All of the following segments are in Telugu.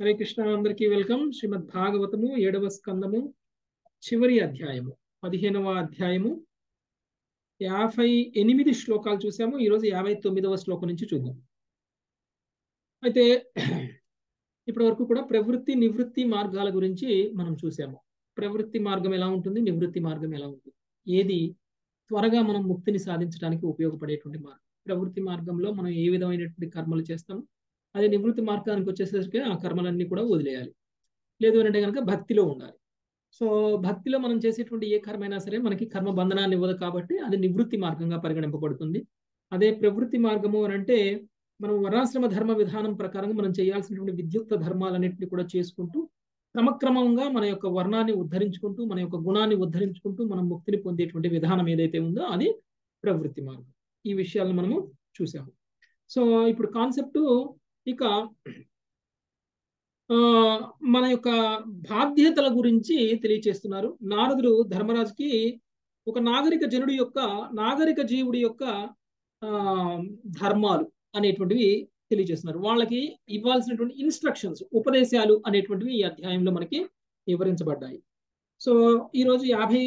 హరే కృష్ణ అందరికీ వెల్కమ్. శ్రీమద్ భాగవతము ఏడవ స్కందము చివరి అధ్యాయము పదిహేనవ అధ్యాయము. యాభై ఎనిమిది శ్లోకాలు చూసాము ఈరోజు యాభై తొమ్మిదవ శ్లోకం నుంచి చూద్దాం. అయితే ఇప్పటి వరకు కూడా ప్రవృత్తి నివృత్తి మార్గాల గురించి మనం చూసాము. ప్రవృత్తి మార్గం ఎలా ఉంటుంది నివృత్తి మార్గం ఎలా ఉంటుంది? ఏది త్వరగా మనం ముక్తిని సాధించడానికి ఉపయోగపడేటువంటి మార్గం? ప్రవృత్తి మార్గంలో మనం ఏ విధమైనటువంటి కర్మలు చేస్తాము అదే నివృత్తి మార్గానికి వచ్చేసరికి ఆ కర్మలన్నీ కూడా వదిలేయాలి. లేదు అంటే కనుక భక్తిలో ఉండాలి. సో భక్తిలో మనం చేసేటువంటి ఏ కర్మైనా సరే మనకి కర్మ బంధనాన్ని ఇవ్వదు కాబట్టి అది నివృత్తి మార్గంగా పరిగణింపబడుతుంది. అదే ప్రవృత్తి మార్గము అని అంటే మనం వర్ణాశ్రమ ధర్మ విధానం ప్రకారం మనం చేయాల్సినటువంటి విద్యుక్త ధర్మాలన్నింటినీ కూడా చేసుకుంటూ క్రమక్రమంగా మన యొక్క వర్ణాన్ని ఉద్ధరించుకుంటూ మన యొక్క గుణాన్ని ఉద్ధరించుకుంటూ మనం ముక్తిని పొందేటువంటి విధానం ఏదైతే ఉందో అది ప్రవృత్తి మార్గం. ఈ విషయాలను మనము చూసాము. సో ఇప్పుడు కాన్సెప్ట్ ఇక మన యొక్క బాధ్యతల గురించి తెలియచేస్తున్నారు. నారదుడు ధర్మరాజుకి ఒక నాగరిక జనుడి యొక్క నాగరిక జీవుడి యొక్క ధర్మాలు అనేటువంటివి తెలియజేస్తున్నారు వాళ్ళకి ఇవ్వాల్సినటువంటి ఇన్స్ట్రక్షన్స్ ఉపదేశాలు అనేటువంటివి ఈ అధ్యాయంలో మనకి వివరించబడ్డాయి. సో ఈరోజు యాభై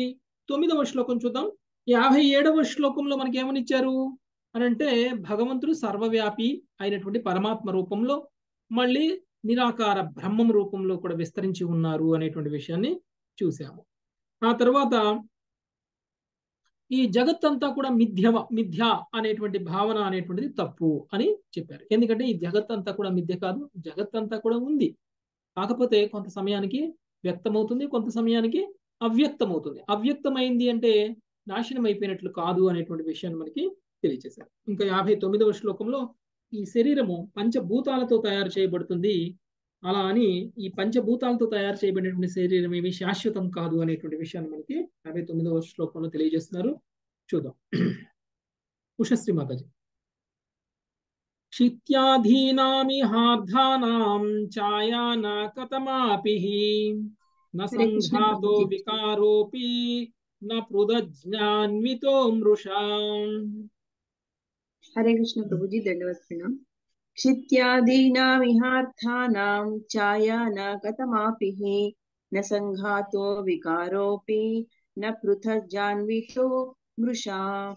తొమ్మిదవ శ్లోకం చూద్దాం. యాభై ఏడవ శ్లోకంలో మనకి ఏమని ఇచ్చారు అని అంటే భగవంతుడు సర్వవ్యాపి అయినటువంటి పరమాత్మ రూపంలో మళ్ళీ నిరాకార బ్రహ్మం రూపంలో కూడా విస్తరించి ఉన్నారు అనేటువంటి విషయాన్ని చూసాము ఆ తర్వాత ఈ జగత్తంతా కూడా మిథ్య మిథ్య అనేటువంటి భావన అనేటువంటిది తప్పు అని చెప్పారు. ఎందుకంటే ఈ జగత్ అంతా కూడా మిథ్య కాదు జగత్ అంతా కూడా ఉంది. కాకపోతే కొంత సమయానికి వ్యక్తమవుతుంది కొంత సమయానికి అవ్యక్తమవుతుంది. అవ్యక్తమైంది అంటే నాశనం అయిపోయినట్లు కాదు అనేటువంటి విషయాన్ని మనకి తెలియజేశారు ఇంకా యాభై తొమ్మిదవ శ్లోకంలో ఈ శరీరము పంచభూతాలతో తయారు చేయబడుతుంది. అలా అని ఈ పంచభూతాలతో తయారు చేయబడినటువంటి శరీరం ఏమి శాశ్వతం కాదు అనేటువంటి విషయాన్ని మనకి యాభై తొమ్మిదవ శ్లోకంలో తెలియజేస్తున్నారు. చూద్దాం. ఉషశ్రీ మాతాజీ. క్షిత్యాధీనామిహార్ధానాం ఛాయాన కథమాపి న సంఘాతో వికారోపి న పృదజ్ఞాన్వితో మృషా హరే కృష్ణ ప్రభుజీ దండవత్ ప్రణామ్ क्षित्यादीनामिहार्थानां छाया न गतमापिः न सङ्घातो विकारोऽपि न పృథజ్జాన్వితో మృషా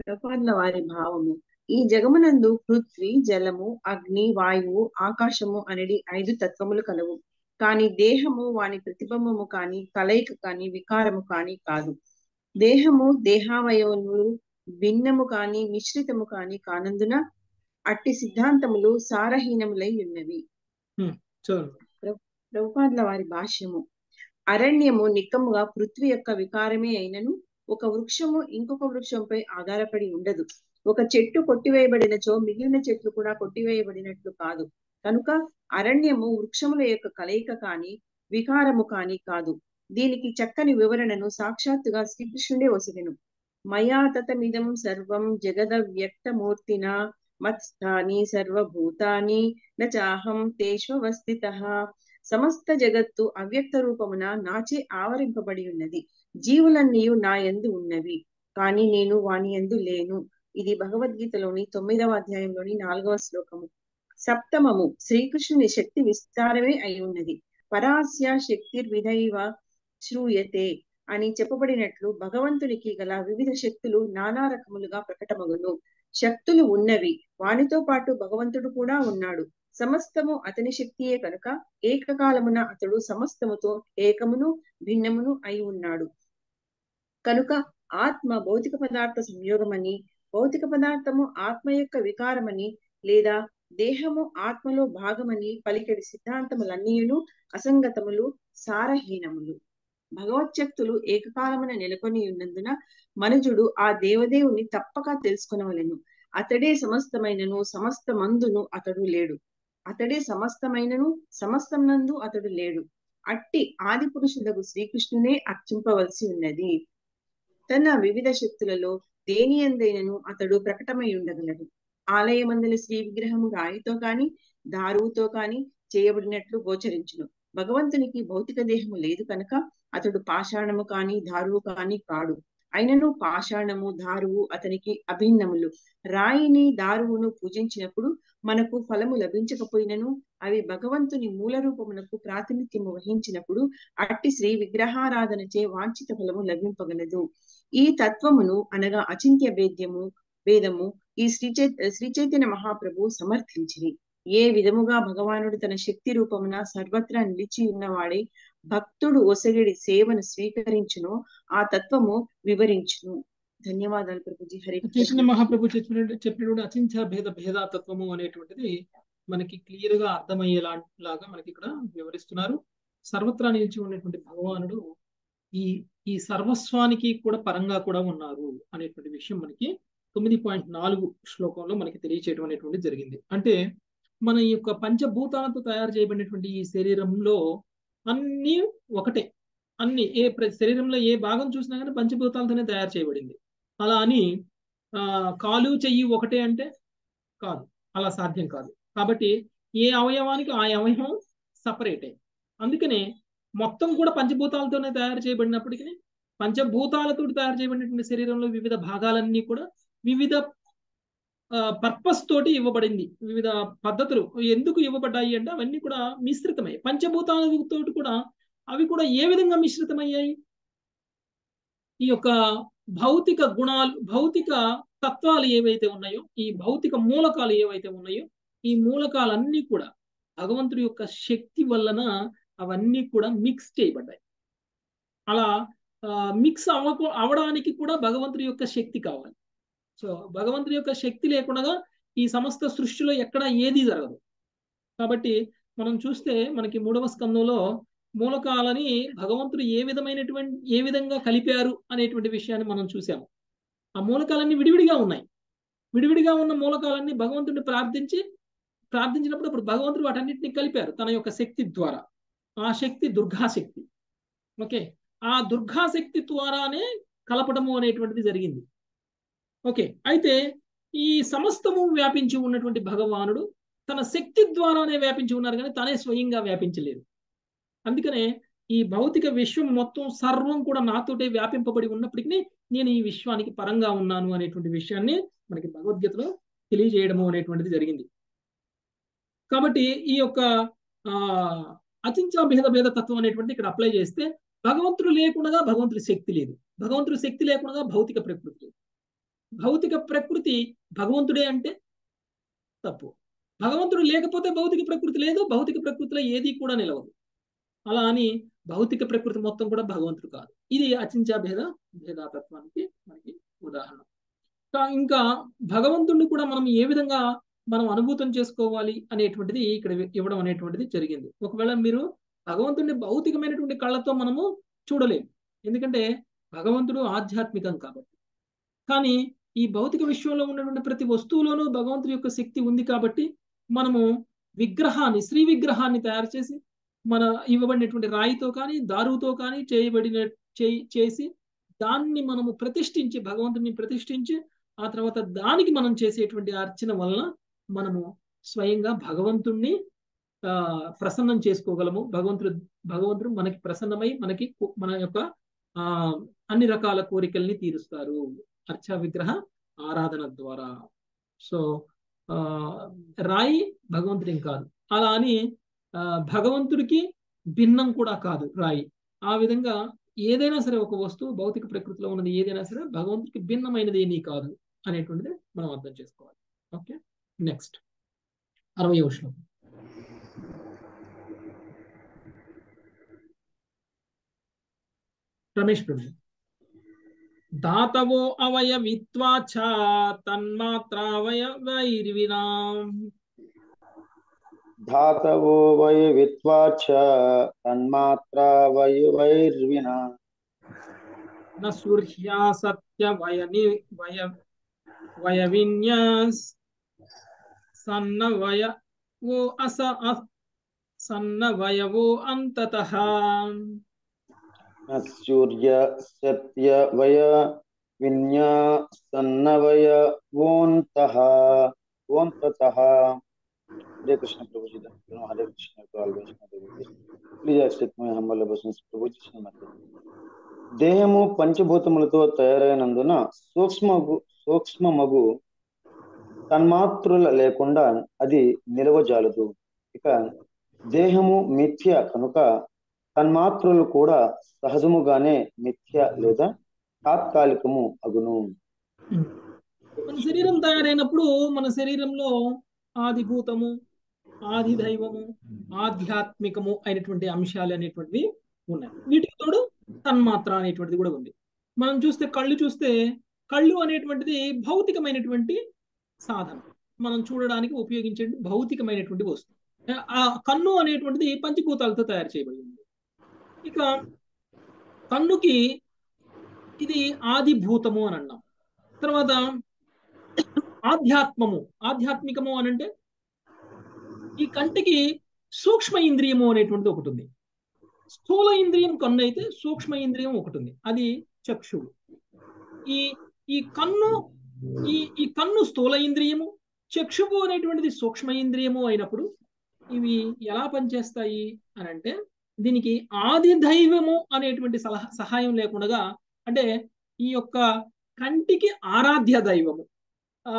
ప్రపర్ల వారి భావము ఈ జగమునందు పృథ్వీ జలము అగ్ని వాయువు ఆకాశము అనేది ఐదు తత్వములు కలవు కాని దేహము వాని ప్రతిబింబము కాని కలయిక కాని వికారము కాని కాదు దేహము దేహావయవములు భిన్నము కాని మిశ్రితము కాని కానందున అట్టి సిద్ధాంతములు సారహీనములై ఉన్నవి. ప్రభుపాదుల వారి భాష్యము. అరణ్యము నిక్కముగా పృథ్వీ యొక్క వికారమే అయినను ఒక వృక్షము ఇంకొక వృక్షంపై ఆధారపడి ఉండదు. ఒక చెట్టు కొట్టివేయబడినచో మిగిలిన చెట్లు కూడా కొట్టివేయబడినట్లు కాదు. కనుక అరణ్యము వృక్షముల యొక్క కలయిక కాని వికారము కాని కాదు. దీనికి చక్కని వివరణను సాక్షాత్తుగా శ్రీకృష్ణుడే వసగెను మయా తతమిదం సర్వం జగదవ్యక్తమూర్తిన మత్స్థాని సర్వభూతాని నాహం తేష్వస్థిత సమస్త జగత్తు అవ్యక్త రూపమున నాచే ఆవరింపబడి ఉన్నది జీవులన్నీయు నా ఎందు ఉన్నవి. కానీ నేను వాని ఎందు లేను. ఇది భగవద్గీతలోని తొమ్మిదవ అధ్యాయంలోని నాలుగవ శ్లోకము. సప్తమము. శ్రీకృష్ణుని శక్తి విస్తారమే అయి ఉన్నది పరాస్య శక్తిర్విధైవ శ్రూయతే. అని చెప్పబడినట్లు భగవంతునికి గల వివిధ శక్తులు నానా రకములుగా ప్రకటమగును. శక్తులు ఉన్నవి. వానితో పాటు భగవంతుడు కూడా ఉన్నాడు. సమస్తము అతని శక్తియే కనుక ఏకకాలమున అతడు సమస్తముతో ఏకమును భిన్నమును అయి ఉన్నాడు. కనుక ఆత్మ భౌతిక పదార్థ సంయోగమని భౌతిక పదార్థము ఆత్మ యొక్క వికారమని లేదా దేహము ఆత్మలో భాగమని పలికెడి సిద్ధాంతములన్నీయులు అసంగతములు సారహీనములు. భగవచ్చక్తులు ఏకకాలమున నెలకొని ఉన్నందున మనుజుడు ఆ దేవదేవుని తప్పక తెలుసుకొనవలెను. అతడే సమస్తమైనను సమస్త మందును అతడు లేడు. అతడే సమస్తమైనను సమస్తం నందు అతడు లేడు. అట్టి ఆది పురుషులకు శ్రీకృష్ణునే అర్చింపవలసి ఉన్నది. తన వివిధ శక్తులలో దేని ఎందైనను అతడు ప్రకటమై ఉండగలడు. ఆలయమందుల శ్రీ విగ్రహము రాయితో కాని దారువుతో కాని చేయబడినట్లు గోచరించును. భగవంతునికి భౌతిక దేహము లేదు కనుక అతడు పాషాణము కాని దారువు కాని కాడు. అయినను పాషాణము దారువు అతనికి అభిన్నములు. రాయిని దారువును పూజించినప్పుడు మనకు ఫలము లభించకపోయినను అవి భగవంతుని మూల రూపమునకు ప్రాతినిధ్యము వహించినప్పుడు అట్టి శ్రీ విగ్రహారాధనచే వాంఛిత ఫలము లభింపగలదు. ఈ తత్వమును అనగా అచింత్య భేద్యము వేదము ఈ శ్రీ శ్రీ చైతన్య మహాప్రభు సమర్థించిరి. ఏ విధముగా భగవానుడు తన శక్తి రూపమున సర్వత్రా నిలిచి ఉన్నవాడే భక్తుడు ఒసగిడి సేవను స్వీకరించును ఆ తత్వము వివరించును. ధన్యవాదాలు ప్రభుజీ. హరి చైతన్య మహాప్రభు చెప్పినట్టు చెప్పినటువంటి అచించ భేద భేద తత్వము అనేటువంటిది మనకి క్లియర్గా అర్థమయ్యేలాగా లాగా మనకి ఇక్కడ వివరిస్తున్నారు. సర్వత్రా నిలిచి ఉన్నటువంటి భగవానుడు ఈ ఈ సర్వస్వానికి కూడా పరంగా కూడా ఉన్నారు అనేటువంటి విషయం మనకి తొమ్మిది పాయింట్ నాలుగు శ్లోకంలో మనకి తెలియచేయడం అనేటువంటి జరిగింది. అంటే మన ఈ యొక్క పంచభూతాలతో తయారు చేయబడినటువంటి ఈ శరీరంలో అన్నీ ఒకటే. అన్ని ఏ శరీరంలో ఏ భాగం చూసినా కానీ పంచభూతాలతోనే తయారు చేయబడింది. అలా అని ఆ కాలు చెయ్యి ఒకటే అంటే కాదు. అలా సాధ్యం కాదు. కాబట్టి ఏ అవయవానికి ఆ అవయవం సపరేటే. అందుకనే మొత్తం కూడా పంచభూతాలతోనే తయారు చేయబడినప్పటికీ పంచభూతాలతో తయారు చేయబడినటువంటి శరీరంలో వివిధ భాగాలన్నీ కూడా వివిధ పర్పస్ తోటి ఇవ్వబడింది. వివిధ పద్ధతులు. ఎందుకు ఇవ్వబడ్డాయి అంటే అవన్నీ కూడా మిశ్రితమై పంచభూతాలతో కూడా అవి కూడా ఏ విధంగా మిశ్రితమయ్యాయి? ఈ యొక్క భౌతిక గుణాలు భౌతిక తత్వాలు ఏవైతే ఉన్నాయో ఈ భౌతిక మూలకాలు ఏవైతే ఉన్నాయో ఈ మూలకాలన్నీ కూడా భగవంతుడి యొక్క శక్తి వలన అవన్నీ కూడా మిక్స్ చేయబడ్డాయి. అలా మిక్స్ అవ్వ అవడానికి కూడా భగవంతుడి యొక్క శక్తి కావాలి. సో భగవంతుడి యొక్క శక్తి లేకుండా ఈ సమస్త సృష్టిలో ఎక్కడ ఏది జరగదు. కాబట్టి మనం చూస్తే మనకి మూడవ స్కందంలో మూలకాలని భగవంతుడు ఏ విధమైనటువంటి ఏ విధంగా కలిపారు అనేటువంటి విషయాన్ని మనం చూసాము ఆ మూలకాలన్నీ విడివిడిగా ఉన్నాయి. విడివిడిగా ఉన్న మూలకాలన్నీ భగవంతుడిని ప్రార్థించి ప్రార్థించినప్పుడు అప్పుడు భగవంతుడు వాటన్నిటిని కలిపారు తన యొక్క శక్తి ద్వారా. ఆ శక్తి దుర్గాశక్తి. ఓకే? ఆ దుర్గాశక్తి ద్వారానే కలపడము అనేటువంటిది జరిగింది. ఓకే అయితే ఈ సమస్తము వ్యాపించి ఉన్నటువంటి భగవానుడు తన శక్తి ద్వారానే వ్యాపించి ఉన్నారు కానీ తనే స్వయంగా వ్యాపించలేదు. అందుకనే ఈ భౌతిక విశ్వం మొత్తం సర్వం కూడా నాతోటే వ్యాపింపబడి ఉన్నప్పటికీ నేను ఈ విశ్వానికి పరంగా ఉన్నాను అనేటువంటి విషయాన్ని మనకి భగవద్గీతలో తెలియజేయడము అనేటువంటిది జరిగింది. కాబట్టి ఈ యొక్క ఆ అచించా భేద భేద తత్వం అనేటువంటి ఇక్కడ అప్లై చేస్తే భగవంతుడు లేకుండా భగవంతుడి శక్తి లేదు. భగవంతుడి శక్తి లేకుండా భౌతిక ప్రకృతి లేదు. భౌతిక ప్రకృతి భగవంతుడే అంటే తప్పు. భగవంతుడు లేకపోతే భౌతిక ప్రకృతి లేదు భౌతిక ప్రకృతిలో ఏది కూడా నిలవదు. అలా అని భౌతిక ప్రకృతి మొత్తం కూడా భగవంతుడు కాదు. ఇది అచించా భేద భేదాతత్వానికి మనకి ఉదాహరణ. ఇంకా భగవంతుడిని కూడా మనం ఏ విధంగా మనం అనుభూతం చేసుకోవాలి అనేటువంటిది ఇక్కడ ఇవ్వడం అనేటువంటిది జరిగింది. ఒకవేళ మీరు భగవంతుడిని భౌతికమైనటువంటి కళ్ళతో మనము చూడలేము. ఎందుకంటే భగవంతుడు ఆధ్యాత్మికం కాబట్టి. కానీ ఈ భౌతిక విశ్వంలో ఉన్నటువంటి ప్రతి వస్తువులోనూ భగవంతుడి యొక్క శక్తి ఉంది కాబట్టి మనము విగ్రహాన్ని శ్రీ విగ్రహాన్ని తయారు చేసి మన ఇవ్వబడినటువంటి రాయితో కానీ దారుతో కానీ చేయబడిన చేసి దాన్ని మనము ప్రతిష్ఠించి భగవంతుని ప్రతిష్ఠించి ఆ తర్వాత దానికి మనం చేసేటువంటి అర్చన వలన మనము స్వయంగా భగవంతుణ్ణి ఆ ప్రసన్నం చేసుకోగలము. భగవంతుడు భగవంతుడు మనకి ప్రసన్నమై మనకి మన యొక్క ఆ అన్ని రకాల కోరికల్ని తీరుస్తారు. అర్చ విగ్రహ ఆరాధన ద్వారా. సో ఆ రాయి భగవంతుడిని కాదు. అలా అని భగవంతుడికి భిన్నం కూడా కాదు రాయి. ఆ విధంగా ఏదైనా సరే ఒక వస్తువు భౌతిక ప్రకృతిలో ఉన్నది ఏదైనా సరే భగవంతుడికి భిన్నమైనది ఏమీ కాదు అనేటువంటిది మనం అర్థం చేసుకోవాలి. ఓకే? నెక్స్ట్. అరవై శ్లోకం. రమేష్ ప్రభు. धातवो अवयवित्वाच तन्मात्रावयवैर्विनाम् धातवो वयवित्वाच तन्मात्रावयवैर्विना न सूर्या सत्यवयनि वय वयविन्यासन्नवयवो अस सन्नवयवो अन्ततः। వయ విన్యాసన్నవయ ఓంతః ఓంతతః हरे कृष्ण प्रभु जी धन्यवाद हरे कृष्ण काल Vaishno Devi please accept my humble obeisances ప్రభు కృష్ణ మధ్య దేహము పంచభూతములతో తయారైనందున సూక్ష్మ సూక్ష్మ మగు తన్మాత్రుల లేకుండా అది నిలవజాలదు ఇక దేహము మిథ్య కనుక తన్మాత్రులు కూడా సహజముగానే మిథ్య లేదా తాత్కాలికము అగును. మన శరీరం తయారైనప్పుడు మన శరీరంలో ఆదిభూతము ఆది దైవము ఆధ్యాత్మికము అయినటువంటి అంశాలు అనేటువంటివి ఉన్నాయి. వీటికి తోడు తన్మాత్ర అనేటువంటిది కూడా ఉంది. మనం చూస్తే కళ్ళు చూస్తే కళ్ళు అనేటువంటిది భౌతికమైనటువంటి సాధనం. మనం చూడడానికి ఉపయోగించే భౌతికమైనటువంటి వస్తువు. ఆ కన్ను అనేటువంటిది పంచభూతాలతో తయారు చేయబడింది. ఇక కన్నుకి ఇది ఆదిభూతము అని అన్నాం. తర్వాత ఆధ్యాత్మము ఆధ్యాత్మికము అని అంటే ఈ కంటికి సూక్ష్మ ఇంద్రియము అనేటువంటిది ఒకటి ఉంది. స్థూల ఇంద్రియం కన్ను అయితే సూక్ష్మ ఇంద్రియం ఒకటి ఉంది. అది చక్షువు. ఈ ఈ కన్ను ఈ ఈ కన్ను స్థూల ఇంద్రియము చక్షువు అనేటువంటిది సూక్ష్మ ఇంద్రియము అయినప్పుడు ఇవి ఎలా పనిచేస్తాయి అని అంటే దీనికి ఆది దైవము అనేటువంటి సలహా సహాయం లేకుండా అంటే ఈ యొక్క కంటికి ఆరాధ్య దైవము ఆ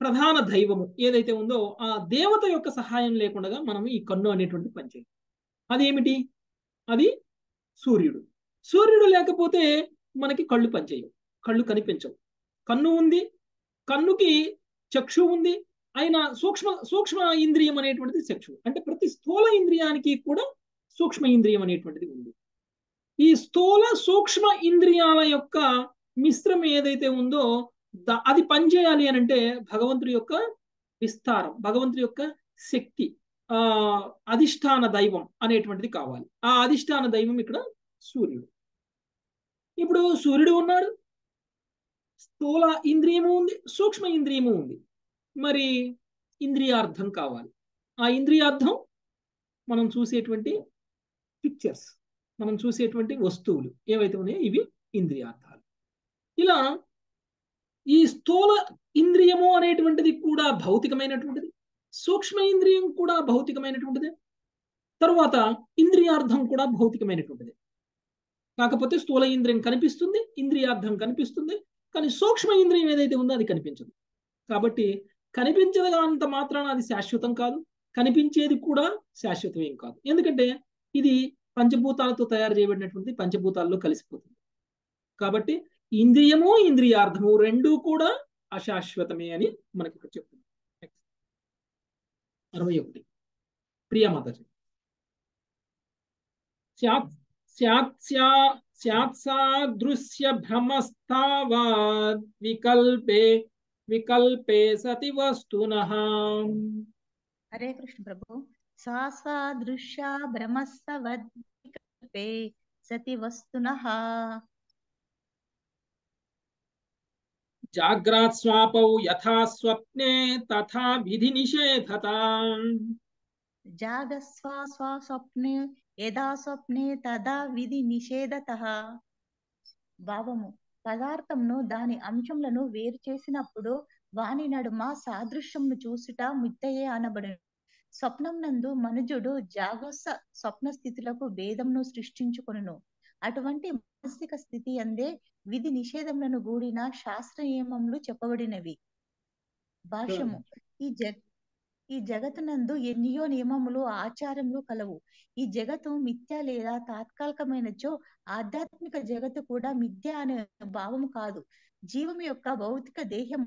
ప్రధాన దైవము ఏదైతే ఉందో ఆ దేవత యొక్క సహాయం లేకుండా మనం ఈ కన్ను అనేటువంటి పనిచేయం అదేమిటి? అది సూర్యుడు. సూర్యుడు లేకపోతే మనకి కళ్ళు పనిచేయవు కళ్ళు కనిపించవు. కన్ను ఉంది కన్నుకి చక్షు ఉంది అయినా సూక్ష్మ సూక్ష్మ ఇంద్రియం అనేటువంటిది చక్షు. అంటే ప్రతి స్థూల ఇంద్రియానికి కూడా సూక్ష్మ ఇంద్రియం అనేటువంటిది ఉంది. ఈ స్థూల సూక్ష్మ ఇంద్రియాల యొక్క మిశ్రమం ఏదైతే ఉందో అది పనిచేయాలి అని అంటే భగవంతుడి యొక్క విస్తారం భగవంతుడి యొక్క శక్తి ఆ అధిష్టాన దైవం అనేటువంటిది కావాలి. ఆ అధిష్టాన దైవం ఇక్కడ సూర్యుడు. ఇప్పుడు సూర్యుడు ఉన్నాడు. స్థూల ఇంద్రియము ఉంది సూక్ష్మ ఇంద్రియము ఉంది. మరి ఇంద్రియార్థం కావాలి. ఆ ఇంద్రియార్థం మనం చూసేటువంటి పిక్చర్స్ మనం చూసేటువంటి వస్తువులు ఏవైతే ఉన్నాయో ఇవి ఇంద్రియార్థాలు. ఇలా ఈ స్థూల ఇంద్రియము అనేటువంటిది కూడా భౌతికమైనటువంటిది సూక్ష్మ ఇంద్రియం కూడా భౌతికమైనటువంటిది తరువాత ఇంద్రియార్థం కూడా భౌతికమైనటువంటిది. కాకపోతే స్థూల ఇంద్రియం కనిపిస్తుంది ఇంద్రియార్థం కనిపిస్తుంది కానీ సూక్ష్మ ఇంద్రియం ఏదైతే ఉందో అది కనిపించదు. కాబట్టి కనిపించదగా అంత మాత్రాన అది శాశ్వతం కాదు కనిపించేది కూడా శాశ్వతం ఏం కాదు. ఎందుకంటే ఇది పంచభూతాలతో తయారు చేయబడినటువంటి పంచభూతాల్లో కలిసిపోతుంది. కాబట్టి ఇంద్రియము ఇంద్రియార్థము రెండు కూడా అశాశ్వతమే అని మనకి ఇక్కడ చెప్తుంది. అరవై ఒకటి. ప్రియమాతాజీ సాదృశ్య భ్రమస్తావాద్ వికల్పే వికల్పే సతి వస్తున. హరే కృష్ణ ప్రభు. సాదృశ్య భ్రమస్తవద్వికల్పే సతి వస్తున. జాగ్రాత్ స్వాపౌ యథా స్వప్నే తథా విధి నిషేధత. జాగస్వా స్వా స్వప్నే తదా విధి నిషేధత. భావము పదార్థంను దాని అంశములను వేరు చేసినప్పుడు వాని నడుమ సాదృశ్యంను చూసుట మిత్తయే అనబడను. స్వప్నం నందు మనుజుడు జాగస్వ స్వప్న స్థితులకు భేదంను సృష్టించుకొనును. అటువంటి మానసిక స్థితి అందే విధి నిషేధములను గూడిన శాస్త్ర నియమములు చెప్పబడినవి. భాష్యము. ఈ జగ ఈ జగత్తునందు ఎన్నియో నియమములు ఆచారములు కలవు. ఈ జగత్తు మిథ్య లేదా తాత్కాలికమైనచో ఆధ్యాత్మిక జగత్తు కూడా మిథ్య అనే భావము కాదు. జీవం యొక్క భౌతిక దేహం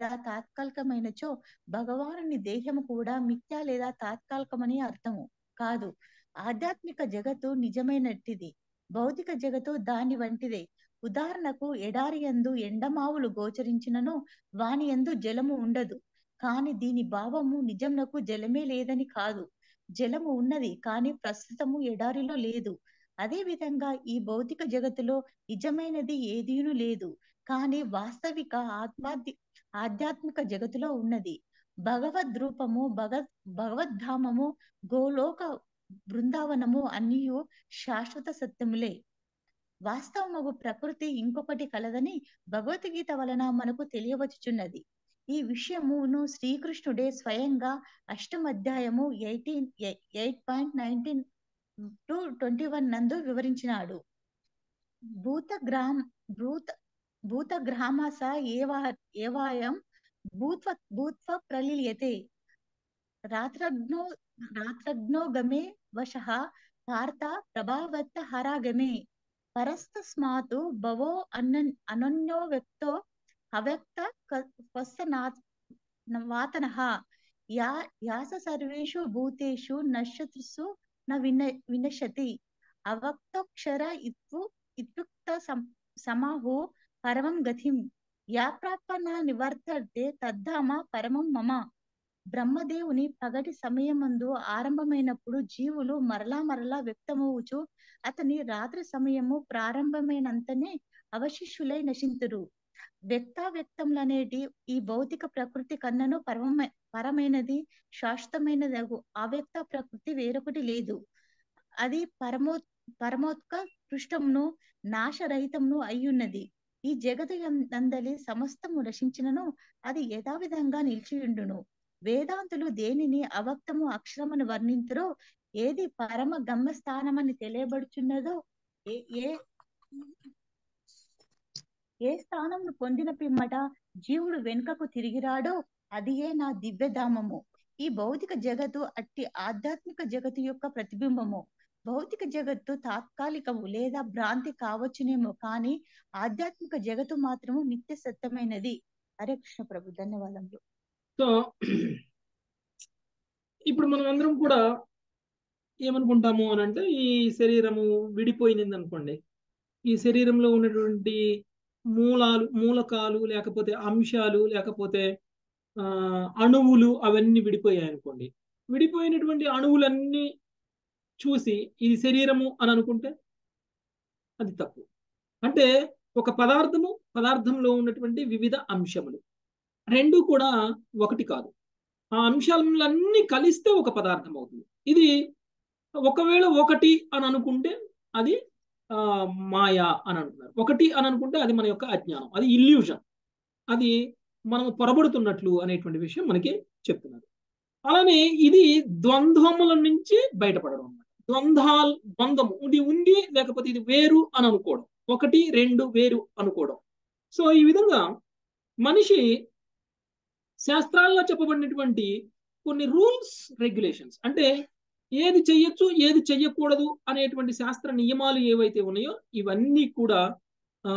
తాత్కాలికమైనచో భగవానుని దేహము కూడా మిథ్య లేదా తాత్కాలికమని అర్థము కాదు. ఆధ్యాత్మిక జగత్తు నిజమైనట్టిది. భౌతిక జగత్తు దాని వంటిదే. ఉదాహరణకు ఎడారి ఎందు ఎండమావులు గోచరించినను వాని ఎందు జలము ఉండదు. కాని దీని భావము నిజంనకు జలమే లేదని కాదు. జలము ఉన్నది కానీ ప్రస్తుతము ఎడారిలో లేదు. అదే విధంగా ఈ భౌతిక జగత్తులో నిజమైనది ఏదీను లేదు. కానీ వాస్తవిక ఆత్మాది ఆధ్యాత్మిక జగతులో ఉన్నది. భగవద్ రూపము భగవద్ భగవద్ధామము గోలోక బృందావనము అన్నియు శాశ్వత సత్యములే. వాస్తవము ప్రకృతి ఇంకొకటి కలదని భగవద్గీత వలన మనకు తెలియవచ్చుచున్నది. ఈ విషయమును శ్రీకృష్ణుడే స్వయంగా అష్టమధ్యాయము eighteen eight point nineteen to twenty one నందు వివరించినాడు. భూత గ్రామ్ భూత भूतग्रामा स एवा एवायं भूत्व प्रलीयते रात्रग्नो रात्रग्नो गमे वशः वार्ता प्रभावत्त हरागमे। परस्तस्मात् भवो अनन् अनन्यो व्यक्तो अव्यक्त क्वस्य या यास सर्वेषु भूतेषु नश्यतृसु न विन विनश्यति। अवक्तोक्षर इत्वु इत्युक्त सम, समाहो పరమం గతిం. యా ప్రాప్న నివర్తతే తద్ధామ పరమం మమ. బ్రహ్మదేవుని పగటి సమయమందు ఆరంభమైనప్పుడు జీవులు మరలా మరలా వ్యక్తమవుచు అతని రాత్రి సమయము ప్రారంభమైనంతనే అవశిష్యులై నశింతురు. వ్యక్తావ్యక్తములనేటి ఈ భౌతిక ప్రకృతి కన్నను పరమ పరమైనది శాశ్వతమైనది అవ్యక్త ప్రకృతి వేరొకటి లేదు. అది పరమో పరమోత్క పృష్టమును నాశరహితమును అయ్యున్నది. ఈ జగతు నందలి సమస్తము రచించినను అది యథావిధంగా నిలిచియుండును. వేదాంతులు దేనిని అవక్తము అక్షరమును వర్ణింతురో ఏది పరమ గమ్యస్థానమని తెలియబడుచున్నదో ఏ ఏ ఏ స్థానమును పొందిన పిమ్మట జీవుడు వెనుకకు తిరిగిరాడో అదియే నా దివ్యధామము. ఈ భౌతిక జగత్తు అట్టి ఆధ్యాత్మిక జగత్తు యొక్క ప్రతిబింబము. భౌతిక జగత్తు తాత్కాలికము లేదా భ్రాంతి కావచ్చునేమో కానీ ఆధ్యాత్మిక జగత్తు మాత్రము నిత్య సత్యమైనది. హరే కృష్ణ ప్రభు ధన్యవాదములు. సో ఇప్పుడు మనం అందరం కూడా ఏమనుకుంటాము అని అంటే ఈ శరీరము విడిపోయింది అనుకోండి ఈ శరీరంలో ఉన్నటువంటి మూలాలు మూలకాలు లేకపోతే అంశాలు లేకపోతే ఆ అణువులు అవన్నీ విడిపోయాయి అనుకోండి విడిపోయినటువంటి అణువులన్నీ చూసి ఇది శరీరము అని అనుకుంటే అది తప్పు. అంటే ఒక పదార్థము పదార్థంలో ఉన్నటువంటి వివిధ అంశములు. రెండు కూడా ఒకటి కాదు. ఆ అంశాలన్నీ కలిస్తే ఒక పదార్థం అవుతుంది. ఇది ఒకవేళ ఒకటి అని అనుకుంటే అది ఆ మాయా అని అంటున్నారు. ఒకటి అని అనుకుంటే అది మన యొక్క అజ్ఞానం. అది ఇల్యూషన్ అది మనం పొరబడుతున్నట్లు అనేటువంటి విషయం మనకి చెప్తున్నారు. అలానే ఇది ద్వంద్వముల నుంచి బయటపడడం అన్నమాట. ద్వంద్వాల్ ద్వంద్వము. ఇది ఉంది లేకపోతే ఇది వేరు అని అనుకోవడం. ఒకటి రెండు వేరు అనుకోవడం. సో ఈ విధంగా మనిషి శాస్త్రాల్లో చెప్పబడినటువంటి కొన్ని రూల్స్ రెగ్యులేషన్స్. అంటే ఏది చెయ్యొచ్చు ఏది చెయ్యకూడదు అనేటువంటి శాస్త్ర నియమాలు ఏవైతే ఉన్నాయో ఇవన్నీ కూడా ఆ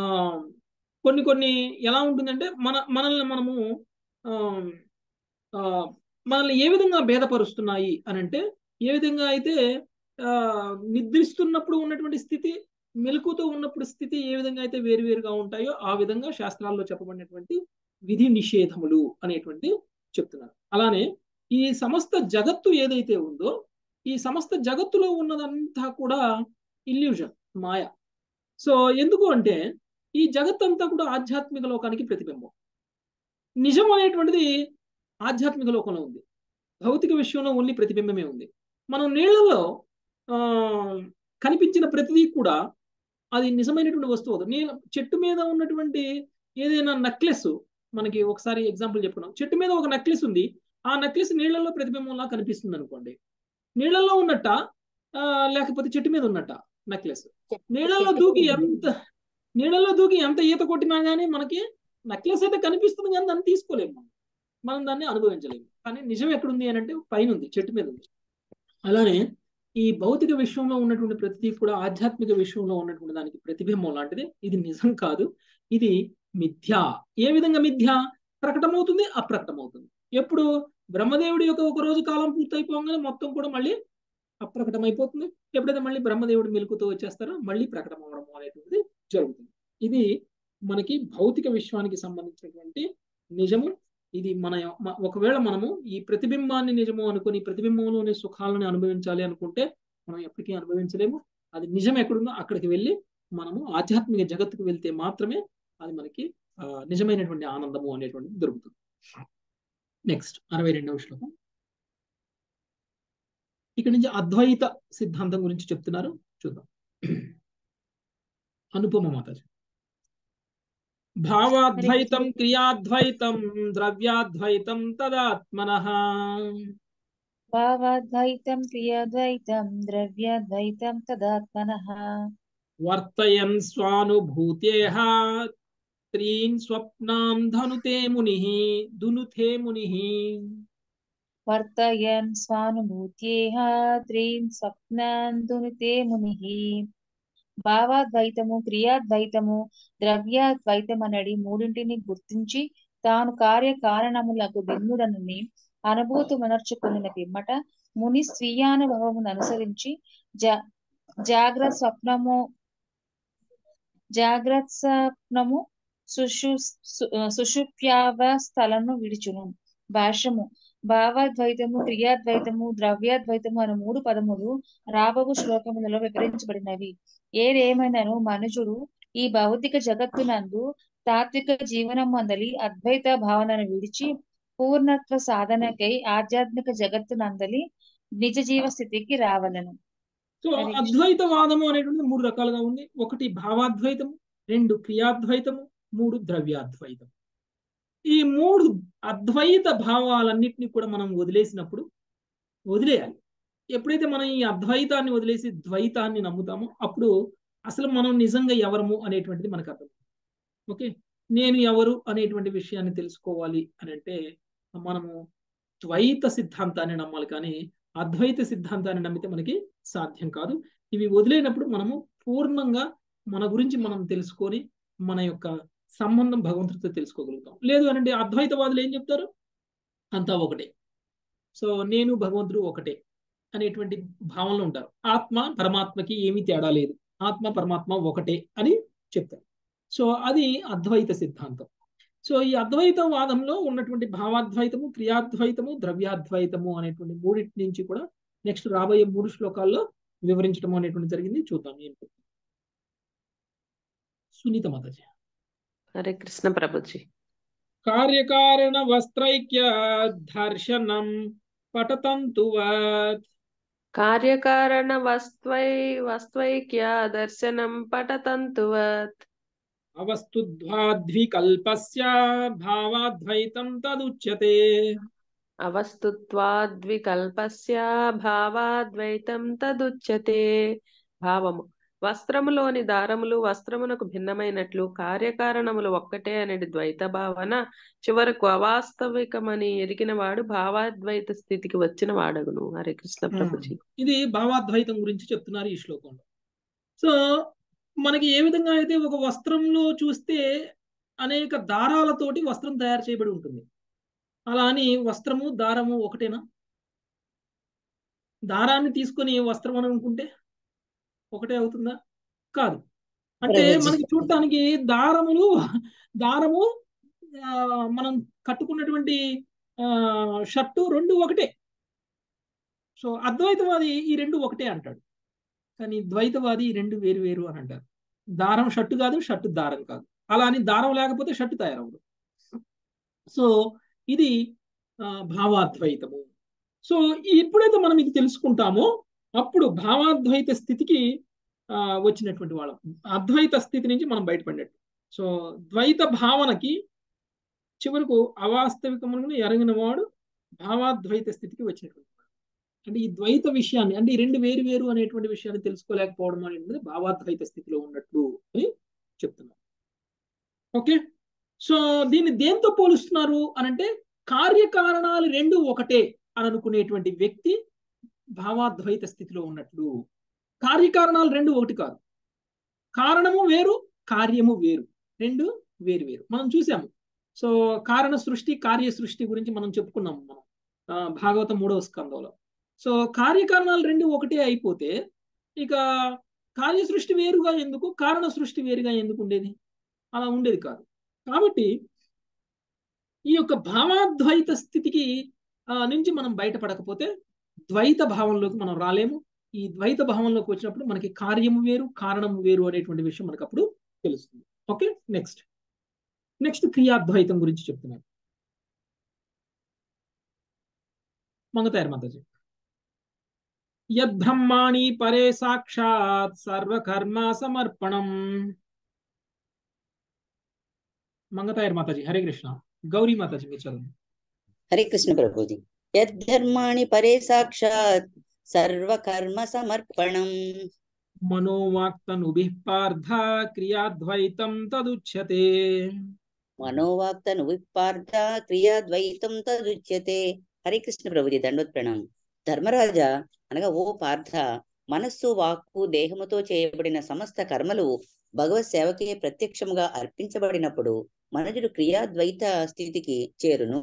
కొన్ని కొన్ని ఎలా ఉంటుందంటే మన మనల్ని మనము ఆ మనల్ని ఏ విధంగా భేదపరుస్తున్నాయి అని అంటే ఏ విధంగా అయితే నిద్రిస్తున్నప్పుడు ఉన్నటువంటి స్థితి మెలకుతో ఉన్నప్పుడు స్థితి ఏ విధంగా అయితే వేరువేరుగా ఉంటాయో ఆ విధంగా శాస్త్రాల్లో చెప్పబడినటువంటి విధి నిషేధములు అనేటువంటి చెప్తున్నారు. అలానే ఈ సమస్త జగత్తు ఏదైతే ఉందో ఈ సమస్త జగత్తులో ఉన్నదంతా కూడా ఇల్యూషన్ మాయ. సో ఎందుకు అంటే ఈ జగత్ అంతా కూడా ఆధ్యాత్మిక లోకానికి ప్రతిబింబం. నిజం అనేటువంటిది ఆధ్యాత్మిక లోకంలో ఉంది. భౌతిక విషయంలో ఓన్లీ ప్రతిబింబమే ఉంది. మనం నీళ్ళలో కనిపించిన ప్రతిదీ కూడా అది నిజమైనటువంటి వస్తువు అవుతుంది. నీళ్ళ చెట్టు మీద ఉన్నటువంటి ఏదైనా నెక్లెస్ మనకి ఒకసారి ఎగ్జాంపుల్ చెప్పుకున్నాం చెట్టు మీద ఒక నెక్లెస్ ఉంది. ఆ నెక్లెస్ నీళ్ళలో ప్రతిబింబంలా కనిపిస్తుంది అనుకోండి. నీళ్ళలో ఉన్నట్ట లేకపోతే చెట్టు మీద ఉన్నట్ట నెక్లెస్ నీళ్ళల్లో దూకి ఎంత నీళ్ళల్లో దూకి ఎంత ఈత కొట్టినా గానీ మనకి నెక్లెస్ అయితే కనిపిస్తుంది కానీ దాన్ని తీసుకోలేము మనం. మనం దాన్ని అనుభవించలేము. కానీ నిజం ఎక్కడుంది అని అంటే పైన ఉంది చెట్టు మీద ఉంది. అలానే ఈ భౌతిక విశ్వంలో ఉన్నటువంటి ప్రతిదీ కూడా ఆధ్యాత్మిక విశ్వంలో ఉన్నటువంటి దానికి ప్రతిబింబం లాంటిది. ఇది నిజం కాదు. ఇది మిథ్యా. ఏ విధంగా మిథ్య? ప్రకటమవుతుంది అప్రకటమవుతుంది. ఎప్పుడు బ్రహ్మదేవుడి యొక్క ఒక రోజు కాలం పూర్తయిపోగానే మొత్తం కూడా మళ్ళీ అప్రకటమైపోతుంది. ఎప్పుడైతే మళ్ళీ బ్రహ్మదేవుడు మెలుకుతూ వచ్చేస్తారో మళ్ళీ ప్రకటన అవడం అనేటువంటిది జరుగుతుంది. ఇది మనకి భౌతిక విశ్వానికి సంబంధించినటువంటి నిజము ఇది మన ఒకవేళ మనము ఈ ప్రతిబింబాన్ని నిజము అనుకుని ప్రతిబింబంలోని సుఖాలను అనుభవించాలి అనుకుంటే మనం ఎప్పటికీ అనుభవించలేము. అది నిజం ఎక్కడుందో అక్కడికి వెళ్ళి మనము ఆధ్యాత్మిక జగత్తుకు వెళ్తే మాత్రమే అది మనకి నిజమైనటువంటి ఆనందము అనేటువంటిది దొరుకుతుంది. నెక్స్ట్ అరవై రెండవ శ్లోకం. ఇక్కడ నుంచి అద్వైత సిద్ధాంతం గురించి చెప్తున్నారు. చూద్దాం. అనుపమ మాతాజీ. భావాద్వైతం క్రియాద్వైతం ద్రవ్యాద్వైతం తదాత్మన భావాద్వైతం క్రియాద్వైతం ద్రవ్యాద్వైతం తదాత్మనః వర్తయన్ స్వానుభూతేహ త్రీన్ స్వప్నాం ధనుతే ముని దునుతే ముని వర్తయన్ స్వానుభూత్యేహ త్రీన్ స్వప్నాన్ దునితే మునిః భావాద్వైతము క్రియాద్వైతము ద్రవ్యాద్వైతమనడి మూడింటిని గుర్తించి తాను కార్య కారణములకు భిన్నుడనని అనుభూతమునర్చుకున్న పిమ్మట ముని స్వీయానుభవమును అనుసరించి జా జాగ్రత్త స్వప్నము జాగ్రత్త స్వప్నము సుషు సు- సుషుప్యావస్థలను విడిచును. భాష్యము భావాద్వైతము క్రియాద్వైతము ద్రవ్యాద్వైతము అను మూడు పదములు రాబోవు శ్లోకములలో వివరించబడినవి. ఏదేమైనను మనుజుడు ఈ భౌతిక జగత్తునందు తాత్విక జీవనం అందలి అద్వైత భావనను విడిచి పూర్ణత్వ సాధనకై ఆధ్యాత్మిక జగత్తునందలి నిజ జీవ స్థితికి రావలను. సో. అద్వైతవాదము అనేటువంటిది మూడు రకాలుగా ఉంది. ఒకటి భావాద్వైతము రెండు క్రియాద్వైతము మూడు ద్రవ్యాద్వైతం ఈ మూడు అద్వైత భావాలన్నిటినీ కూడా మనం వదిలేసినప్పుడు వదిలేయాలి. ఎప్పుడైతే మనం ఈ అద్వైతాన్ని వదిలేసి ద్వైతాన్ని నమ్ముతామో అప్పుడు అసలు మనం నిజంగా ఎవరము అనేటువంటిది మనకు అర్థం ఓకే? నేను ఎవరు అనేటువంటి విషయాన్ని తెలుసుకోవాలి అని అంటే మనము ద్వైత సిద్ధాంతాన్ని నమ్మాలి కానీ అద్వైత సిద్ధాంతాన్ని నమ్మితే మనకి సాధ్యం కాదు. ఇవి వదిలేనప్పుడు మనము పూర్ణంగా మన గురించి మనం తెలుసుకొని మన యొక్క సంబంధం భగవంతుడితో తెలుసుకోగలుగుతాం. లేదు అనంటే అద్వైతవాదులు ఏం చెప్తారు? అంతా ఒకటే. సో నేను భగవంతుడు ఒకటే. అనేటువంటి భావనలో ఉంటారు. ఆత్మ పరమాత్మకి ఏమీ తేడా లేదు. ఆత్మ పరమాత్మ ఒకటే అని చెప్తారు. సో అది అద్వైత సిద్ధాంతం. సో ఈ అద్వైత వాదంలో ఉన్నటువంటి భావాద్వైతము క్రియాద్వైతము ద్రవ్యాద్వైతము అనేటువంటి మూడింటి నుంచి కూడా నెక్స్ట్ రాబోయే మూడు శ్లోకాల్లో వివరించడం అనేటువంటి జరిగింది చూద్దాం. ఏంటి సునీత మాతాజీ. హరే కృష్ణ ప్రభుజీ. కార్యకారణ వస్త్రైక్య దర్శనం పటతంతువత్ కార్యకారణ వస్త్వై వస్త్వైక్య దర్శనం పటతంతువత్ అవస్తుద్వాద్వికల్పస్య భావాద్వైతం తదుచ్యతే అవస్తుత్వాద్వికల్పస్య భావాద్వైతం తదుచ్యతే భావము వస్త్రములోని దారములు వస్త్రమునకు భిన్నమైనట్లు కార్యకారణములు ఒక్కటే అనేది ద్వైత భావన. చివరకు అవాస్తవికమని ఎరిగిన వాడు భావాద్వైత స్థితికి వచ్చిన వాడగును. హరే కృష్ణ ప్రభుజీ. ఇది భావాద్వైతం గురించి చెప్తున్నారు ఈ శ్లోకంలో. సో మనకి ఏ విధంగా అయితే ఒక వస్త్రంలో చూస్తే అనేక దారాలతోటి వస్త్రం తయారు చేయబడి ఉంటుంది. అలా అని వస్త్రము దారము ఒకటేనా? దారాన్ని తీసుకొని వస్త్రం అని అనుకుంటే ఒకటే అవుతుందా? కాదు. అంటే. మనకి చూడటానికి దారములు దారము మనం కట్టుకున్నటువంటి షర్టు రెండు ఒకటే. సో అద్వైతవాది ఈ రెండు ఒకటే అంటాడు. కానీ ద్వైతవాది ఈ రెండు వేరు వేరు అని అంటారు. దారం షర్టు కాదు షర్టు దారం కాదు. అలా అని దారం లేకపోతే షర్టు తయారవదు సో ఇది భావాద్వైతము. సో ఎప్పుడైతే మనం ఇది తెలుసుకుంటామో. అప్పుడు భావాద్వైత స్థితికి ఆ, వచ్చినటువంటి వాళ్ళం. అద్వైత స్థితి నుంచి మనం బయటపడినట్టు సో ద్వైత భావనకి చివరకు అవాస్తవికములను ఎరగిన వాడు భావాద్వైత స్థితికి వచ్చినటువంటి అంటే ఈ ద్వైత విషయాన్ని అంటే ఈ రెండు వేరు వేరు అనేటువంటి విషయాన్ని తెలుసుకోలేకపోవడం అనేది భావాద్వైత స్థితిలో ఉన్నట్లు అని చెప్తున్నారు ఓకే? సో దీన్ని దేంతో పోలుస్తున్నారు అనంటే కార్యకారణాలు రెండు ఒకటే అని అనుకునేటువంటి వ్యక్తి భావాద్వైత స్థితిలో ఉన్నట్లు. కార్యకారణాలు రెండు ఒకటి కాదు. కారణము వేరు కార్యము వేరు. రెండు వేరు వేరు. మనం చూసాము. సో కారణ సృష్టి కార్య సృష్టి గురించి మనం చెప్పుకున్నాం మనం. భాగవతం మూడవ స్కందంలో. సో కార్యకారణాలు రెండు ఒకటే అయిపోతే ఇక కార్య సృష్టి వేరుగా ఎందుకు కారణ సృష్టి వేరుగా ఎందుకు ఉండేది? అలా ఉండేది కాదు. కాబట్టి ఈ యొక్క భావాద్వైత స్థితికి నుంచి మనం బయటపడకపోతే ద్వైత భావంలోకి మనం రాలేము. ఈ ద్వైత భావంలోకి వచ్చినప్పుడు మనకి కార్యము వేరు కారణము వేరు అనేటువంటి విషయం మనకు అప్పుడు తెలుస్తుంది. ఓకే నెక్స్ట్ నెక్స్ట్ క్రియాద్వైతం గురించి చెప్తున్నాను. మంగతాయర్ మాతాజీ. యద్బ్రహ్మాణి పరే సాక్షాత్ సర్వకర్మ సమర్పణం. మంగతాయర్ మాతాజీ హరే కృష్ణ. గౌరీ మాతాజీ మీరు చదవండి హరే కృష్ణ ప్రభుజీ. యద్ధర్మాణి పరే సాక్షాత్ సర్వకర్మ సమర్పణం మనోవాక్తనుభిః పార్థ క్రియాద్వైతం తదుచ్యతే మనోవాక్తను విపార్థ క్రియాద్వైతం తదుచ్యతే హరే కృష్ణ ప్రభుజీ దండోత్ ప్రణామం ధర్మరాజా అనగా ఓ పార్థ మనస్సు వాక్కు దేహముతో చేయబడిన సమస్త కర్మలు భగవత్ సేవకే ప్రత్యక్షముగా అర్పించబడినప్పుడు మనుజుడు క్రియాద్వైత స్థితికి చేరును.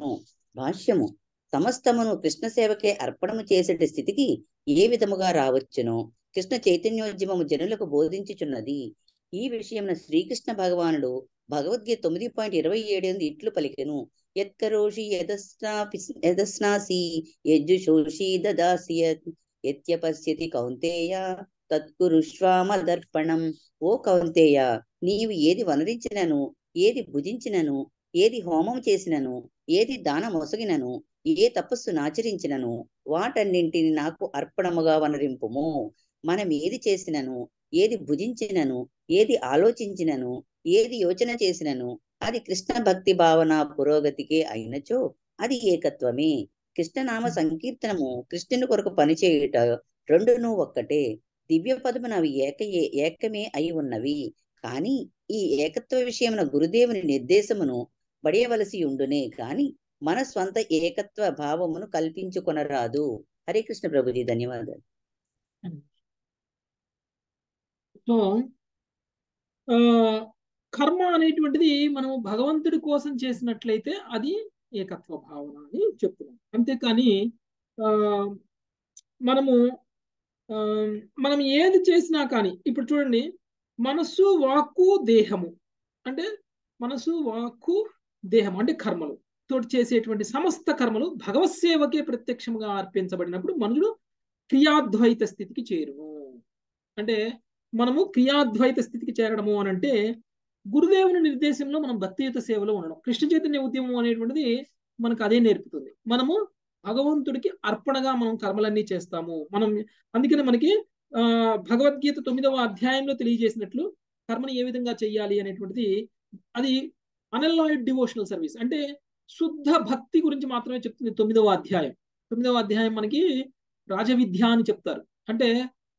భాష్యము సమస్తమును కృష్ణ సేవకే అర్పణము చేసేటి స్థితికి ఏ విధముగా రావచ్చును కృష్ణ చైతన్యోద్యమము జనులకు బోధించుచున్నది. ఈ విషయమున శ్రీకృష్ణ భగవానుడు భగవద్గీత తొమ్మిది పాయింట్ ఇరవై ఏడు ఎనిమిది ఇట్లు పలికెను. యత్కరోషి యదస్నాసి యజ్జుషోషి దాసి యత్ కౌంతేయ తత్కురుష్వామదర్పణం ఓ కౌంతేయ నీవు ఏది వనరించినను ఏది భుజించినను ఏది హోమం చేసినను ఏది దాన మొసగినను ఏ తపస్సు నాచరించినను వాటన్నింటిని నాకు అర్పణముగా వనరింపుము. మనం ఏది చేసినను? ఏది భుజించినను? ఏది ఆలోచించినను? ఏది యోచన చేసినను? అది కృష్ణ భక్తి భావన పురోగతికే అయినచో అది ఏకత్వమే. కృష్ణనామ సంకీర్తనము కృష్ణుని కొరకు పనిచేయుట రెండును ఒక్కటే. దివ్య పదమున అవి ఏకయే ఏకమే అయి ఉన్నవి. కాని ఈ ఏకత్వ విషయమున గురుదేవుని నిర్దేశమును పడేయవలసి ఉండునే. కాని మన స్వంత ఏకత్వ భావమును కల్పించుకొనరాదు. హరే కృష్ణ ప్రభుజీ ధన్యవాదాలు. సో ఆ, కర్మ అనేటువంటిది మనం భగవంతుడి కోసం చేసినట్లయితే అది ఏకత్వ భావన అని చెప్తున్నాం. అంతేకాని ఆ, మనము మనం ఏది చేసినా కానీ ఇప్పుడు చూడండి మనస్సు వాక్కు దేహము. అంటే మనసు వాక్కు దేహం అంటే కర్మలు. తోటి చేసేటువంటి సమస్త కర్మలు భగవత్ సేవకే ప్రత్యక్షంగా అర్పించబడినప్పుడు మనుషుడు క్రియాద్వైత స్థితికి చేరుము అంటే మనము క్రియాద్వైత స్థితికి చేరడము అని అంటే గురుదేవుని నిర్దేశంలో మనం భక్తియుత సేవలో ఉండడం. కృష్ణ చైతన్య ఉద్యమం అనేటువంటిది మనకు అదే నేర్పుతుంది. మనము భగవంతుడికి అర్పణగా మనం కర్మలన్నీ చేస్తాము. మనం అందుకనే మనకి ఆ భగవద్గీత తొమ్మిదవ అధ్యాయంలో తెలియజేసినట్లు కర్మని ఏ విధంగా చెయ్యాలి అనేటువంటిది అది అనలాయిడ్ డివోషనల్ సర్వీస్. అంటే శుద్ధ భక్తి గురించి మాత్రమే చెప్తుంది తొమ్మిదవ అధ్యాయం. తొమ్మిదవ అధ్యాయం మనకి రాజవిద్య అని చెప్తారు. అంటే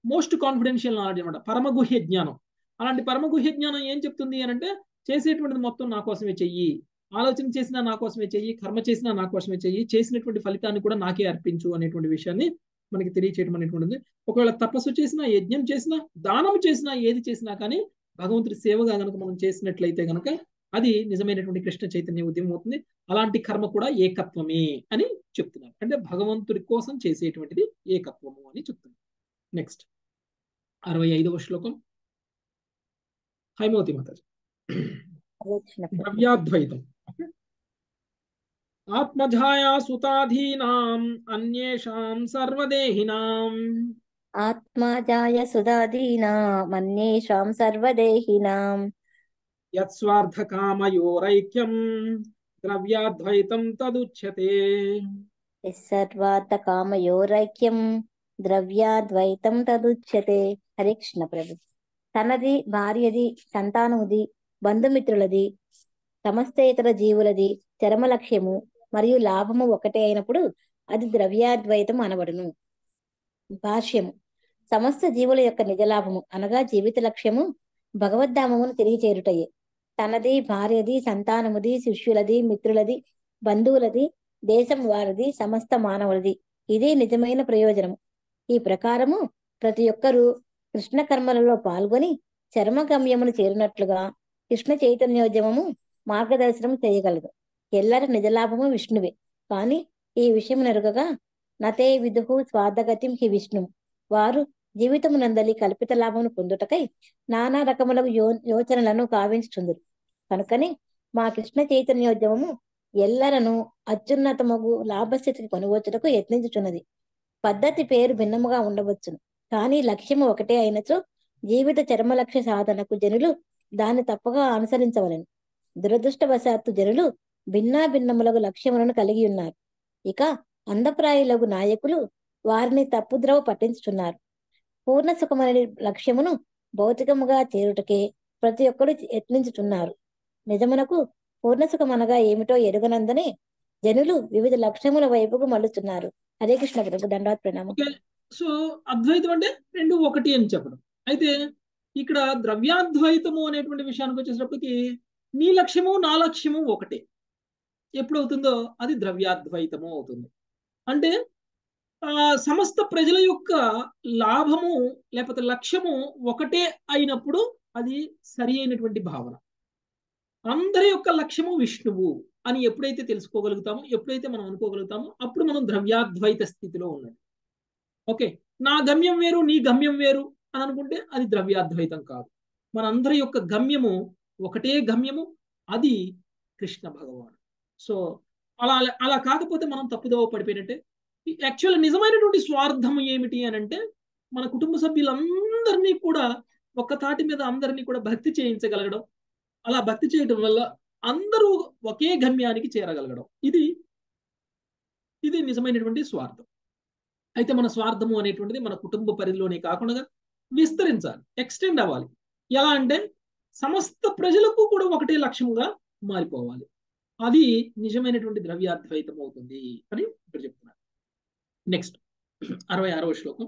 మోస్ట్ కాన్ఫిడెన్షియల్ నాలెడ్జ్ అనమాట పరమగుహ్య జ్ఞానం. అలాంటి పరమగుహ్య జ్ఞానం ఏం చెప్తుంది అని అంటే చేసేటువంటిది మొత్తం నా కోసమే చెయ్యి. ఆలోచన చేసినా నా కోసమే చెయ్యి. కర్మ చేసినా నా కోసమే చెయ్యి. చేసినటువంటి ఫలితాన్ని కూడా నాకే అర్పించు అనేటువంటి విషయాన్ని మనకి తెలియచేయడం అనేటువంటిది ఒకవేళ తపస్సు చేసినా యజ్ఞం చేసినా దానం చేసినా ఏది చేసినా కానీ భగవంతుడి సేవగా కనుక మనం చేసినట్లయితే కనుక అది నిజమైనటువంటి కృష్ణ చైతన్య ఉద్యమం అవుతుంది. అలాంటి కర్మ కూడా ఏకత్వమే అని చెప్తున్నారు. అంటే భగవంతుడి కోసం చేసేటువంటిది ఏకత్వము అని చెప్తున్నారు. నెక్స్ట్ అరవై ఐదవ శ్లోకం. హైమవతి మాతాజీ. ద్రవ్యాద్వైతం ఆత్మజాయా సుతాధీనాం అన్యేషాం సర్వదేహినాం. ఆత్మాజాయ సుధాదీనామన్యేషాం సర్వదేహినాం. యత్స్వార్థకామయోరైక్యం ద్రవ్యాద్వైతం తదుచ్యతే. సర్వార్థకామయోరైక్యం ద్రవ్యాద్వైతం తదుచ్యతే. హరే కృష్ణ ప్రభు. తనది భార్యది సంతానముది బంధుమిత్రులది సమస్తేతర జీవులది చరమ లక్ష్యము మరియు లాభము ఒకటే అయినప్పుడు అది ద్రవ్యాద్వైతం అనబడును. భాష్యము. సమస్త జీవుల యొక్క నిజ లాభము అనగా జీవిత లక్ష్యము భగవద్ధామమును తిరిగి చేరుటయే తనది భార్యది సంతానముది శిష్యులది మిత్రులది బంధువులది దేశం వారిది సమస్త మానవులది. ఇదే నిజమైన ప్రయోజనము. ఈ ప్రకారము ప్రతి ఒక్కరూ కృష్ణ కర్మలలో పాల్గొని చర్మగమ్యమును చేరినట్లుగా కృష్ణ చైతన్యోద్యమము మార్గదర్శనం చేయగలదు. ఎల్లరి నిజలాభము విష్ణువే. కాని ఈ విషయం నెరుగగా నతే విదుహు స్వార్థగతిం హి విష్ణు. వారు జీవితమునందలి కల్పిత లాభమును పొందుటకై నానా రకములకు యో యోచనలను కావించుచుందరు కనుకని మా కృష్ణ చైతన్యోద్యమము ఎల్లరను అత్యున్నతమగు లాభస్థితికి కొనుగోచుటకు యత్నించుచున్నది. పద్ధతి పేరు భిన్నముగా ఉండవచ్చును. కానీ లక్ష్యము ఒకటే అయినచో జీవిత చర్మ లక్ష్య సాధనకు జనులు దాన్ని తప్పగా అనుసరించవలెను. దురదృష్టవశాత్తు జనులు భిన్నాభిన్నములకు లక్ష్యములను కలిగి ఉన్నారు. ఇక అందప్రాయులకు నాయకులు వారిని తప్పుద్రవ పట్టించుతున్నారు పూర్ణ సుఖమైన లక్ష్యమును భౌతికముగా చేరుటకే ప్రతి ఒక్కరు యత్నించుతున్నారు నిజమునకు పూర్ణ అనగా ఏమిటో ఎరుగనందని జనులు వివిధ లక్ష్యముల వైపుకు మళ్ళుతున్నారు హరే కృష్ణ ప్రభు దండవత్ ప్రణామం. సో అద్వైతం అంటే రెండు ఒకటి అని చెప్పడం. అయితే ఇక్కడ ద్రవ్యాద్వైతము అనేటువంటి విషయానికి వచ్చేటప్పటికి నీ లక్ష్యము నా లక్ష్యము ఒకటే. ఎప్పుడు అవుతుందో అది ద్రవ్యాద్వైతము అవుతుంది. అంటే ఆ సమస్త ప్రజల యొక్క లాభము లేకపోతే లక్ష్యము ఒకటే అయినప్పుడు అది సరి అయినటువంటి భావన. అందరి యొక్క లక్ష్యము విష్ణువు అని ఎప్పుడైతే తెలుసుకోగలుగుతామో ఎప్పుడైతే మనం అనుకోగలుగుతామో అప్పుడు మనం ద్రవ్యాద్వైత స్థితిలో ఉన్నది ఓకే? నా గమ్యం వేరు నీ గమ్యం వేరు అని అనుకుంటే అది ద్రవ్యాద్వైతం కాదు. మనందరి యొక్క గమ్యము ఒకటే గమ్యము అది కృష్ణ భగవాన్. సో అలా అలా కాకపోతే మనం తప్పుదోవ పడిపోయినట్టే. యాక్చువల్ నిజమైనటువంటి స్వార్థం ఏమిటి అని అంటే మన కుటుంబ సభ్యులందరినీ కూడా ఒక్క తాటి మీద అందరినీ కూడా భక్తి చేయించగలగడం అలా భక్తి చేయడం వల్ల అందరూ ఒకే గమ్యానికి చేరగలగడం. ఇది ఇది నిజమైనటువంటి స్వార్థం. అయితే మన స్వార్థము అనేటువంటిది మన కుటుంబ పరిధిలోనే కాకుండా విస్తరించాలి ఎక్స్టెండ్ అవ్వాలి. ఎలా అంటే సమస్త ప్రజలకు కూడా ఒకటే లక్ష్యంగా మారిపోవాలి. అది నిజమైనటువంటి ద్రవ్యాద్వైతం అవుతుంది అని ఇక్కడ చెప్తున్నారు. నెక్స్ట్ అరవై ఆరవ శ్లోకం.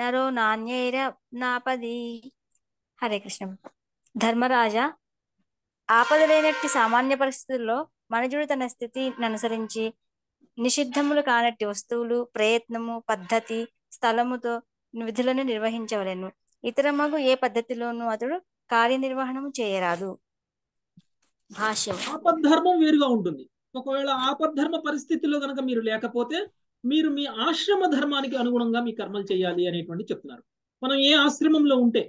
నరో నాణ్యైర నాపది. హరే కృష్ణ. ధర్మరాజా ఆపదలేనట్టి సామాన్య పరిస్థితుల్లో మనుజుడు తన స్థితిని అనుసరించి నిషిద్ధములు కానట్టి వస్తువులు ప్రయత్నము పద్ధతి స్థలముతో విధులను నిర్వహించవలను. ఇతరమగు ఏ పద్ధతిలోనూ అతడు కార్యనిర్వహణము చేయరాదు. భాష్యం. ఆపద్ధర్మం వేరుగా ఉంటుంది. ఒకవేళ ఆపద్ధర్మ పరిస్థితిలో కనుక మీరు లేకపోతే మీరు మీ ఆశ్రమ ధర్మానికి అనుగుణంగా మీ కర్మలు చేయాలి అనేటువంటి చెప్తున్నారు. మనం ఏ ఆశ్రమంలో ఉంటే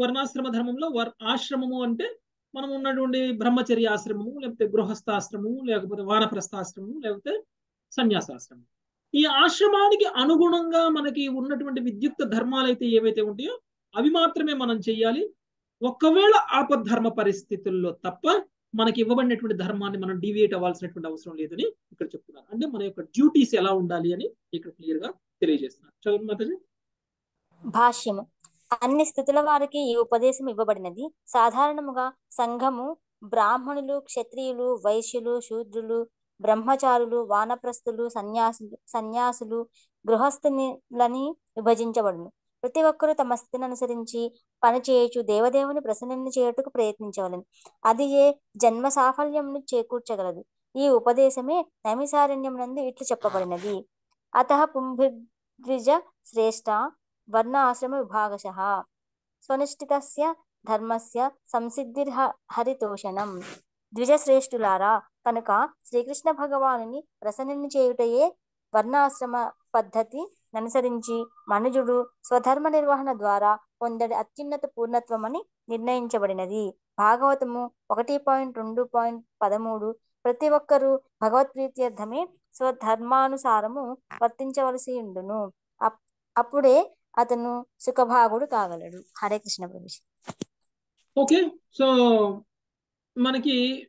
వర్ణాశ్రమ ధర్మంలో వర్ ఆశ్రమము అంటే మనం ఉన్నటువంటి బ్రహ్మచర్య ఆశ్రమము లేకపోతే గృహస్థాశ్రమము లేకపోతే వానప్రస్థాశ్రమము లేకపోతే సన్యాసాశ్రమం ఈ ఆశ్రమానికి అనుగుణంగా మనకి ఉన్నటువంటి విద్యుక్త ధర్మాలు అయితే ఏవైతే ఉంటాయో అవి మాత్రమే మనం చెయ్యాలి ఒకవేళ ఆపద్ధర్మ పరిస్థితుల్లో తప్ప మనకి ఇవ్వబడినటువంటి ధర్మాన్ని మనం డివియేట్ అవ్వాల్సినటువంటి అవసరం లేదని ఇక్కడ చెప్తున్నారు. అంటే మన యొక్క డ్యూటీస్ ఎలా ఉండాలి అని ఇక్కడ క్లియర్గా తెలియజేస్తున్నారు. చదువు మాతాజీ. భాష్యము. అన్ని స్థితుల వారికి ఈ ఉపదేశం ఇవ్వబడినది. సాధారణముగా సంఘము బ్రాహ్మణులు క్షత్రియులు వైశ్యులు శూద్రులు బ్రహ్మచారులు వానప్రస్థులు సన్యాసులు సన్యాసులు గృహస్థులని విభజించబడును. ప్రతి ఒక్కరూ తమ స్థితిని అనుసరించి పనిచేయచు దేవదేవుని ప్రసన్నని చేయుటకు ప్రయత్నించవలను. అది ఏ జన్మ సాఫల్యంను చేకూర్చగలదు. ఈ ఉపదేశమే నైమిసారణ్యం నందు ఇట్లు చెప్పబడినది. అత పుంభిద్విజ శ్రేష్ట వర్ణ ఆశ్రమ విభాగశ స్వనిష్ఠితస్య ధర్మస్య సంసిద్ధిర్ హరితోషణం ద్విజశ్రేష్ఠులారా కనుక శ్రీకృష్ణ భగవానుని ప్రసన్నని చేయుటయే వర్ణాశ్రమ పద్ధతి అనుసరించి మనుజుడు స్వధర్మ నిర్వహణ ద్వారా పొందడి అత్యున్నత పూర్ణత్వమని నిర్ణయించబడినది. భాగవతము ఒకటి పాయింట్ రెండు పాయింట్ పదమూడు ప్రతి ఒక్కరూ భగవత్ప్రీత్యర్థమే స్వధర్మానుసారము వర్తించవలసి ఉండును. అప్- అప్పుడే అతను సుఖభాగుడు కాగలడు. హరే కృష్ణ ప్రభు. ఓకే సో మనకి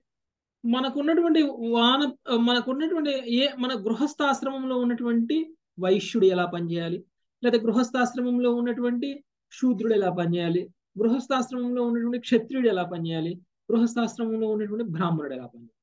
మనకున్నటువంటి వాన మనకున్నటువంటి ఏ మన గృహస్థాశ్రమంలో ఉన్నటువంటి వైశ్యుడు ఎలా పనిచేయాలి? లేదా గృహస్థాశ్రమంలో ఉన్నటువంటి శూద్రుడు ఎలా పనిచేయాలి? గృహస్థాశ్రమంలో ఉన్నటువంటి క్షత్రియుడు ఎలా పనిచేయాలి? గృహస్థాశ్రమంలో ఉన్నటువంటి బ్రాహ్మణుడు ఎలా పనిచేయాలి?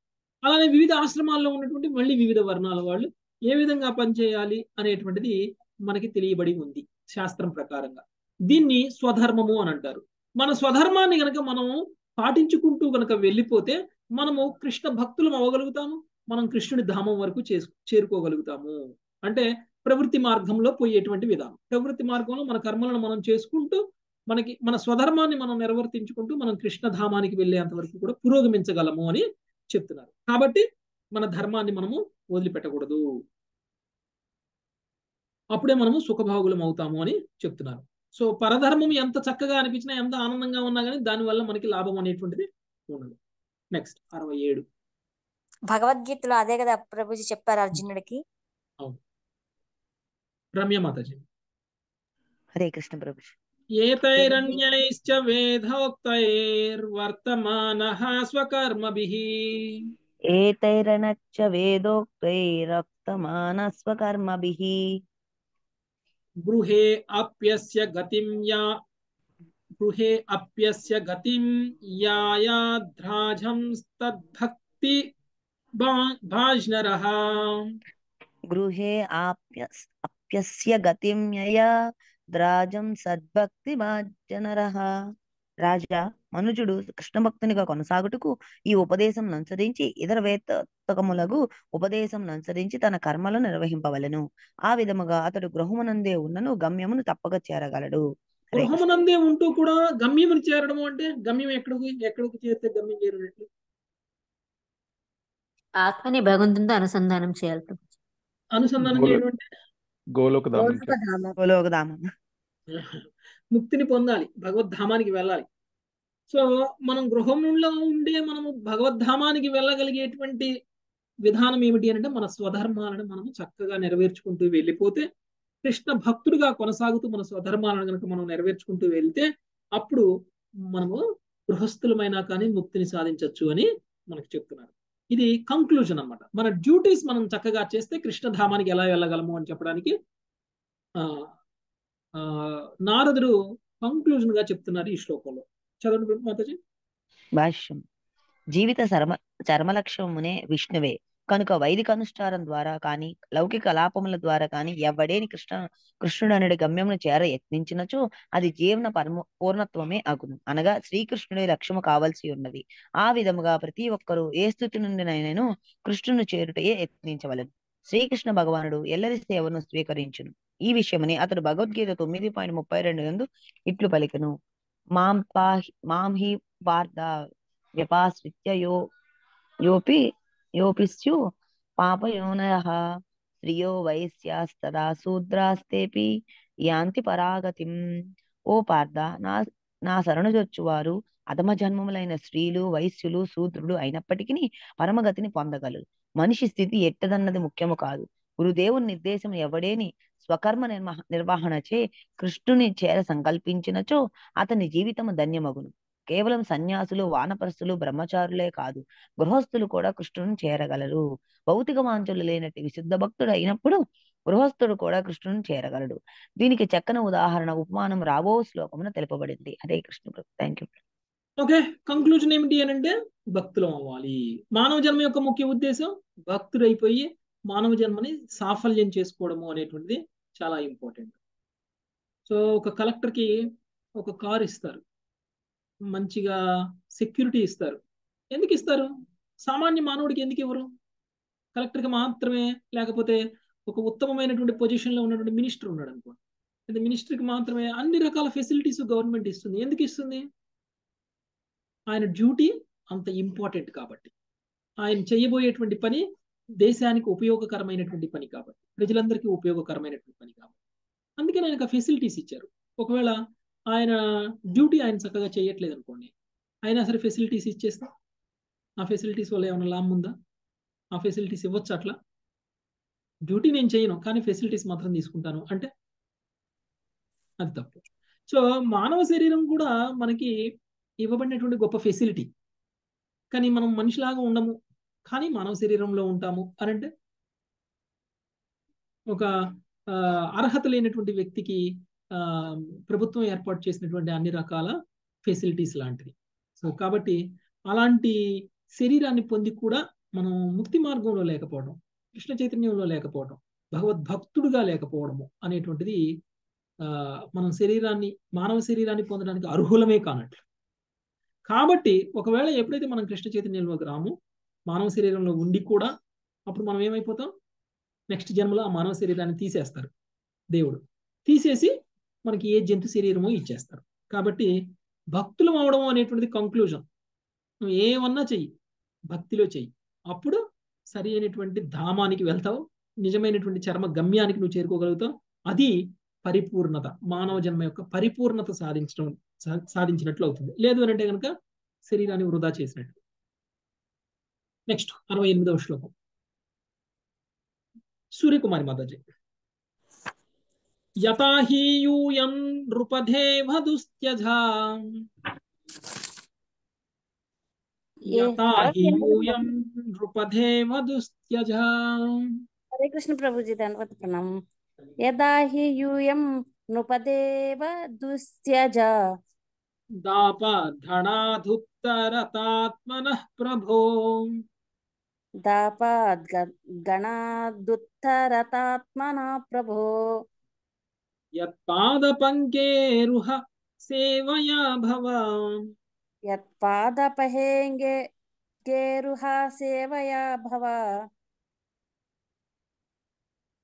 అలానే వివిధ ఆశ్రమాల్లో ఉన్నటువంటి మళ్ళీ వివిధ వర్ణాల వాళ్ళు ఏ విధంగా పనిచేయాలి అనేటువంటిది మనకి తెలియబడి ఉంది శాస్త్రం ప్రకారంగా. దీన్ని స్వధర్మము అని అంటారు. మన స్వధర్మాన్ని గనక మనము పాటించుకుంటూ గనక వెళ్ళిపోతే మనము కృష్ణ భక్తులం అవ్వగలుగుతాము మనం కృష్ణుని ధామం వరకు చేసు చేరుకోగలుగుతాము. అంటే ప్రవృత్తి మార్గంలో పోయేటువంటి విధానం. ప్రవృత్తి మార్గంలో మన కర్మలను మనం చేసుకుంటూ మనకి మన స్వధర్మాన్ని మనం నిర్వర్తించుకుంటూ మనం కృష్ణ ధామానికి వెళ్ళేంత వరకు కూడా పురోగమించగలము అని చెప్తున్నారు. కాబట్టి మన ధర్మాన్ని మనము వదిలిపెట్టకూడదు. అప్పుడే మనము సుఖభాగులం అవుతాము అని చెప్తున్నారు. సో పరధర్మం ఎంత చక్కగా అనిపించినా ఎంత ఆనందంగా ఉన్నా కానీ దానివల్ల మనకి లాభం అనేటువంటిది ఉండదు. నెక్స్ట్ అరవై ఏడు. భగవద్గీతలో అదే కదా ప్రభుజీ చెప్పారు అర్జునుడికి. అవును. రమ్య మాతాజీ హరే కృష్ణ ప్రభు ఏతైరన్యైశ్చ వేదోక్తైర్వర్తమానః స్వకర్మభిः ఏతైరనచ్చ వేదోక్తైరక్తమానస్వకర్మభిः గృహే అప్యస్య గతిం యా గృహే అప్యస్య గతిం యాయాద్రాజం తద్భక్తి భా- భాజ్నరః అప్యస్య గతిం యయా ద్రాజం సద్భక్తి జనరః రాజా మనుజుడు కృష్ణ భక్తునిగా కొనసాగుటకు ఈ ఉపదేశం అనుసరించి ఇతర వేత్తకములకు ఉపదేశం అనుసరించి తన కర్మలను నిర్వహింపవలెను. ఆ విధముగా అతడు గృహమునందే ఉన్నను గమ్యమును తప్పక చేరగలడు. గృహమునందే ఉంటూ కూడా గమ్యముని చేరడం అంటే గమ్యం ఎక్కడికి ఎక్కడికి చేరితే గమ్యం చేరినట్లు? ఆత్మని భగవంతునితో అనుసంధానం చేయాలి. అనుసంధానం చేయడం అంటే? గోలోకధామం. గోలోకధామం ముక్తిని పొందాలి భగవద్ధామానికి వెళ్ళాలి. సో మనం గృహంలో ఉండే మనము భగవద్ధామానికి వెళ్ళగలిగేటువంటి విధానం ఏమిటి అంటే మన స్వధర్మాలను మనం చక్కగా నెరవేర్చుకుంటూ వెళ్ళిపోతే కృష్ణ భక్తుడిగా కొనసాగుతూ మన స్వధర్మాలను కనుక మనం నెరవేర్చుకుంటూ వెళ్తే అప్పుడు మనము గృహస్థులమైనా కానీ ముక్తిని సాధించవచ్చు అని మనకు చెప్తున్నారు. ఇది కంక్లూజన్ అన్నమాట. మన డ్యూటీస్ మనం చక్కగా చేస్తే కృష్ణధామానికి ఎలా వెళ్ళగలము అని చెప్పడానికి ఆ ఆ నారదుడు కంక్లూజన్గా చెప్తున్నారు ఈ శ్లోకంలో. చదవండి మాతాజీ భాష్యం. జీవిత చర్మ చర్మలక్ష్యమునే విష్ణువే. కనుక వైదిక అనుష్ఠానం ద్వారా కాని లౌకిక కలాపముల ద్వారా కాని ఎవడేని కృష్ణ కృష్ణుడు అనేది గమ్యమును చేర యత్నించినచో అది జీవన పరమ పూర్ణత్వమే అగును. అనగా శ్రీకృష్ణుడి లక్ష్యము కావలసి ఉన్నది. ఆ విధముగా ప్రతి ఒక్కరూ ఏ స్థుతి నుండి నేను కృష్ణుని చేరుటయే యత్నించవలెను. శ్రీకృష్ణ భగవానుడు ఎల్లరి సేవను స్వీకరించును. ఈ విషయమని అతడు భగవద్గీత తొమ్మిది పాయింట్ ముప్పై రెండు ఎందు ఇట్లు పలికను. మాం పాహి మాం హి వార్ధ వ్యపాశ్రిత్య యో యోపి యోపిస్యు పాపయోనయ స్త్రియో వైశ్యాస్తదా శూద్రాస్తేపి యాంతి పరాగతిం ఓ పార్థ నా నా శరణుజొచ్చువారు అధమ జన్మములైన స్త్రీలు వైశ్యులు శూద్రులు అయినప్పటికీ పరమగతిని పొందగలరు। మనిషి స్థితి ఎట్టదన్నది ముఖ్యము కాదు। గురుదేవుని నిర్దేశం ఎవడేని స్వకర్మ నిర్మ నిర్వహణచే కృష్ణుని చేర సంకల్పించినచో అతని జీవితము ధన్యమగును। కేవలం సన్యాసులు వానపరస్తులు బ్రహ్మచారులే కాదు గృహస్థులు కూడా కృష్ణుని చేరగలరు. భౌతిక వాంఛలు లేనట్టి విశుద్ధ భక్తుడు అయినప్పుడు గృహస్థుడు కూడా కృష్ణుని చేరగలడు. దీనికి చక్కని ఉదాహరణ ఉపమానం రాబో శ్లోకమున తెలుపబడింది. Hare Krishna thank you okay conclusion ఏమిటి అని అంటే భక్తులం అవ్వాలి. మానవ జన్మ యొక్క ముఖ్య ఉద్దేశం భక్తుడైపోయి మానవ జన్మని సాఫల్యం చేసుకోవడము అనేటువంటిది చాలా ఇంపార్టెంట్ సో ఒక కలెక్టర్కి ఒక కారు ఇస్తారు. మంచిగా సెక్యూరిటీ ఇస్తారు. ఎందుకు ఇస్తారు? సామాన్య మానవుడికి ఎందుకు ఇవ్వరు? కలెక్టర్కి మాత్రమే లేకపోతే ఒక ఉత్తమమైనటువంటి పొజిషన్లో ఉన్నటువంటి మినిస్టర్ ఉన్నాడు అనుకోండి అయితే మినిస్టర్కి మాత్రమే అన్ని రకాల ఫెసిలిటీస్ గవర్నమెంట్ ఇస్తుంది. ఎందుకు ఇస్తుంది? ఆయన డ్యూటీ అంత ఇంపార్టెంట్ కాబట్టి. ఆయన చేయబోయేటువంటి పని దేశానికి ఉపయోగకరమైనటువంటి పని కాబట్టి. ప్రజలందరికీ ఉపయోగకరమైనటువంటి పని కాబట్టి. అందుకని ఆయనకు ఆ ఫెసిలిటీస్ ఇచ్చారు. ఒకవేళ ఆయన డ్యూటీ ఆయన చక్కగా చేయట్లేదు అనుకోండి. అయినా సరే ఫెసిలిటీస్ ఇచ్చేస్తాం ఆ ఫెసిలిటీస్ వల్ల ఏమైనా లాభం ఉందా? ఆ ఫెసిలిటీస్ ఇవ్వచ్చు అట్లా? డ్యూటీ నేను చేయను కానీ ఫెసిలిటీస్ మాత్రం తీసుకుంటాను. అంటే అది తప్పు. సో మానవ శరీరం కూడా మనకి ఇవ్వబడినటువంటి గొప్ప ఫెసిలిటీ కానీ మనం మనిషిలాగా ఉండము కానీ మానవ శరీరంలో ఉంటాము అని అంటే ఒక అర్హత లేనటువంటి వ్యక్తికి ప్రభుత్వం ఏర్పాటు చేసినటువంటి అన్ని రకాల ఫెసిలిటీస్ లాంటివి. సో కాబట్టి అలాంటి శరీరాన్ని పొంది కూడా మనం ముక్తి మార్గంలో లేకపోవడం కృష్ణ చైతన్యంలో లేకపోవడం భగవద్భక్తుడుగా లేకపోవడము అనేటువంటిది మనం శరీరాన్ని మానవ శరీరాన్ని పొందడానికి అర్హులమే కానట్లు. కాబట్టి ఒకవేళ ఎప్పుడైతే మనం కృష్ణ చైతన్యంలోకి రాము మానవ శరీరంలో ఉండి కూడా అప్పుడు మనం ఏమైపోతాం? నెక్స్ట్ జన్మలో ఆ మానవ శరీరాన్ని తీసేస్తారు దేవుడు. తీసేసి మనకి ఏ జంతు శరీరమో ఇచ్చేస్తారు. కాబట్టి భక్తులం అవడం అనేటువంటిది కంక్లూజన్ నువ్వు ఏమన్నా చెయ్యి భక్తిలో చెయ్యి. అప్పుడు సరి అయినటువంటి ధామానికి వెళ్తావు నిజమైనటువంటి చర్మ గమ్యానికి నువ్వు చేరుకోగలుగుతావు. అది పరిపూర్ణత మానవ జన్మ యొక్క పరిపూర్ణత సాధించడం సాధించినట్లు అవుతుంది. లేదు అంటే కనుక శరీరాన్ని వృధా చేసినట్టు. నెక్స్ట్ అరవై ఎనిమిదవ శ్లోకం. సూర్యకుమారి మాతాజీ. యథా హి యూయం నృపధేవ దుస్త్యజా ఏ యథా హి యూయం నృపధేవ దుస్త్యజా హరే కృష్ణ ప్రభుజీ ధన్వత్ ప్రణామం యదా హి యూయం నృపదేవ దుస్త్యజ దాప ధనాధుత్తరతాత్మనః ప్రభో దాపాద్ గణాదుత్తరతాత్మనా ప్రభో యత్పాదపంకేరుహ సేవయా భవ యత్పాదపహేంగే గేరుహ సేవయా భవ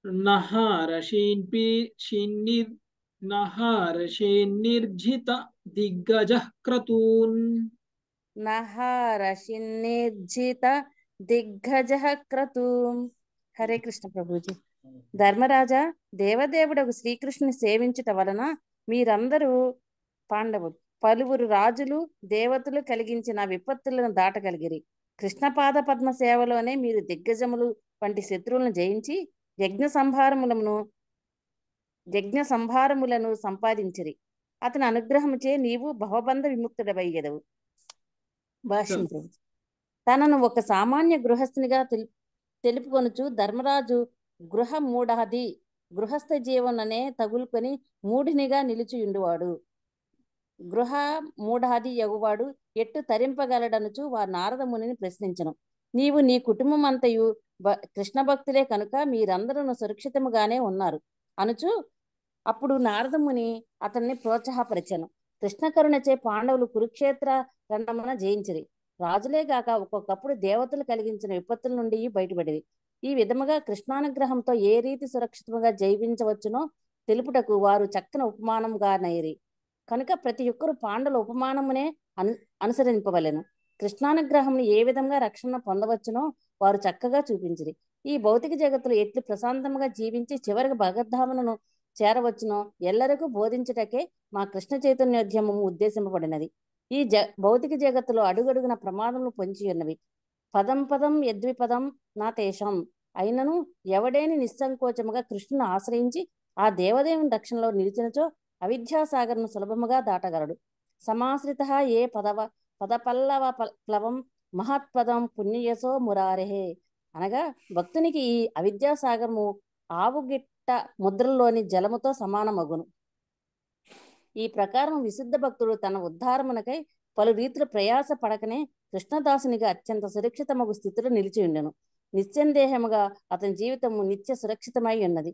నహారషీన్పి షిన్నిర్ నహారషేన్నిర్జిత దిగ్గజ క్రతూన్ నహారషిన్నిర్జిత దిగ్గజ క్రతూం హరే కృష్ణ ప్రభుజీ ధర్మరాజా దేవదేవుడకు శ్రీకృష్ణుని సేవించుట వలన మీరందరూ పాండవులు. పలువురు రాజులు దేవతలు కలిగించిన విపత్తులను దాటగలిగిరి. కృష్ణపాద పద్మ సేవలోనే మీరు దిగ్గజములు వంటి శత్రువులను జయించి యజ్ఞ సంభారములను యజ్ఞ సంభారములను సంపాదించిరి. అతని అనుగ్రహముచే నీవు భవబంధ విముక్తుడవయ్యదవు. తనను ఒక సామాన్య గృహస్థునిగా తెలు తెలుపుకొనుచు ధర్మరాజు గృహ మూఢాది గృహస్థ జీవననే తగులుకొని మూఢినిగా నిలిచియుండువాడు గృహ మూఢాది యగువాడు ఎట్టు తరింపగలడనుచు వారు నారదమునిని ప్రశ్నించను. నీవు నీ కుటుంబం అంతయు కృష్ణ భక్తులే కనుక మీరందరూ సురక్షితముగానే ఉన్నారు. అనుచు అప్పుడు నారదముని అతన్ని ప్రోత్సాహపరిచను. కృష్ణకరుణచే పాండవులు కురుక్షేత్ర రండమున జయించిరి. రాజులే గాక ఒక్కొక్కప్పుడు దేవతలు కలిగించిన విపత్తుల నుండి బయటపడేది ఈ విధముగా కృష్ణానుగ్రహంతో ఏ రీతి సురక్షితంగా జైవించవచ్చునో తెలుపుటకు వారు చక్కని ఉపమానంగా నైరి కనుక ప్రతి ఒక్కరు పాండవుల ఉపమానమునే అను అనుసరింపవలెను. కృష్ణానుగ్రహంను ఏ విధంగా రక్షణ పొందవచ్చునో వారు చక్కగా చూపించిరి. ఈ భౌతిక జగత్తులో ఎట్లు ప్రశాంతంగా జీవించి చివరికి భగద్ధామను చేరవచ్చునో ఎల్లరకు బోధించుటకే మా కృష్ణ చైతన్యోద్యమము ఉద్దేశింపబడినది. ఈ జ భౌతిక జగత్తులో అడుగడుగున ప్రమాదములు పొంచి ఉన్నవి పదం పదం యద్విపదం నా తేషం. అయినను ఎవడేని నిస్సంకోచముగా కృష్ణును ఆశ్రయించి ఆ దేవదేవుని రక్షణలో నిలిచినచో అవిద్యాసాగర్ను సులభముగా దాటగలడు. సమాశ్రిత ఏ పదవ పదపల్లవ ప- ప్లవం మహత్పదం పుణ్యయసో మురారెహే. అనగా భక్తునికి ఈ అవిద్యాసాగరము ఆవుగిట్ట ముద్రలోని జలముతో సమానమగును. ఈ ప్రకారం విశుద్ధ భక్తుడు తన ఉద్ధారమునకై పలు రీతుల ప్రయాస పడకనే కృష్ణదాసునిగా అత్యంత సురక్షితమగు స్థితిలో నిలిచి ఉండెను. నిస్సందేహముగా అతని జీవితము నిత్య సురక్షితమై ఉన్నది.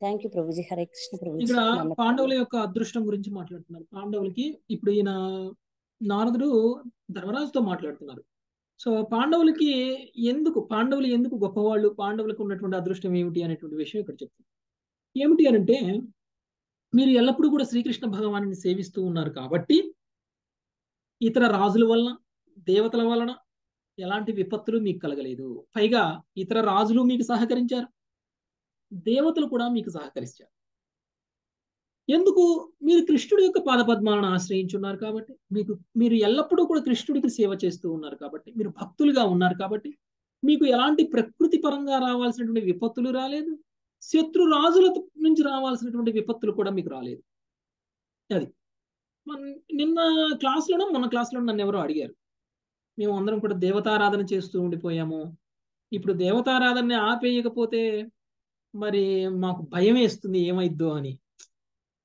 Thank you Prabhuji. హరే కృష్ణ ప్రభుజీ. ఇక్కడ. పాండవుల యొక్క అదృష్టం గురించి మాట్లాడుతున్నారు. పాండవులకి ఇప్పుడు ఈయన నారదుడు ధర్మరాజుతో మాట్లాడుతున్నారు. సో పాండవులకి ఎందుకు పాండవులు ఎందుకు గొప్పవాళ్ళు? పాండవులకు ఉన్నటువంటి అదృష్టం ఏమిటి అనేటువంటి విషయం ఇక్కడ చెప్తుంది ఏమిటి అని అంటే మీరు ఎల్లప్పుడూ కూడా శ్రీకృష్ణ భగవాను సేవిస్తూ ఉన్నారు కాబట్టి ఇతర రాజుల వలన దేవతల వలన ఎలాంటి విపత్తులు మీకు కలగలేదు. పైగా ఇతర రాజులు మీకు సహకరించారు. దేవతలు కూడా మీకు సహకరించారు. ఎందుకు? మీరు కృష్ణుడి యొక్క పాదపద్మాలను ఆశ్రయించున్నారు కాబట్టి మీకు మీరు ఎల్లప్పుడూ కూడా కృష్ణుడికి సేవ చేస్తూ ఉన్నారు కాబట్టి మీరు భక్తులుగా ఉన్నారు కాబట్టి మీకు ఎలాంటి ప్రకృతి పరంగా రావాల్సినటువంటి విపత్తులు రాలేదు. శత్రు రాజుల నుంచి రావాల్సినటువంటి విపత్తులు కూడా మీకు రాలేదు. అది. మన- నిన్న క్లాస్లోనూ మొన్న క్లాస్లో నన్ను ఎవరో అడిగారు. మేము అందరం కూడా దేవతారాధన చేస్తూ ఉండిపోయాము. ఇప్పుడు దేవతారాధనని ఆపేయకపోతే మరి మాకు భయం వేస్తుంది ఏమైద్దో అని.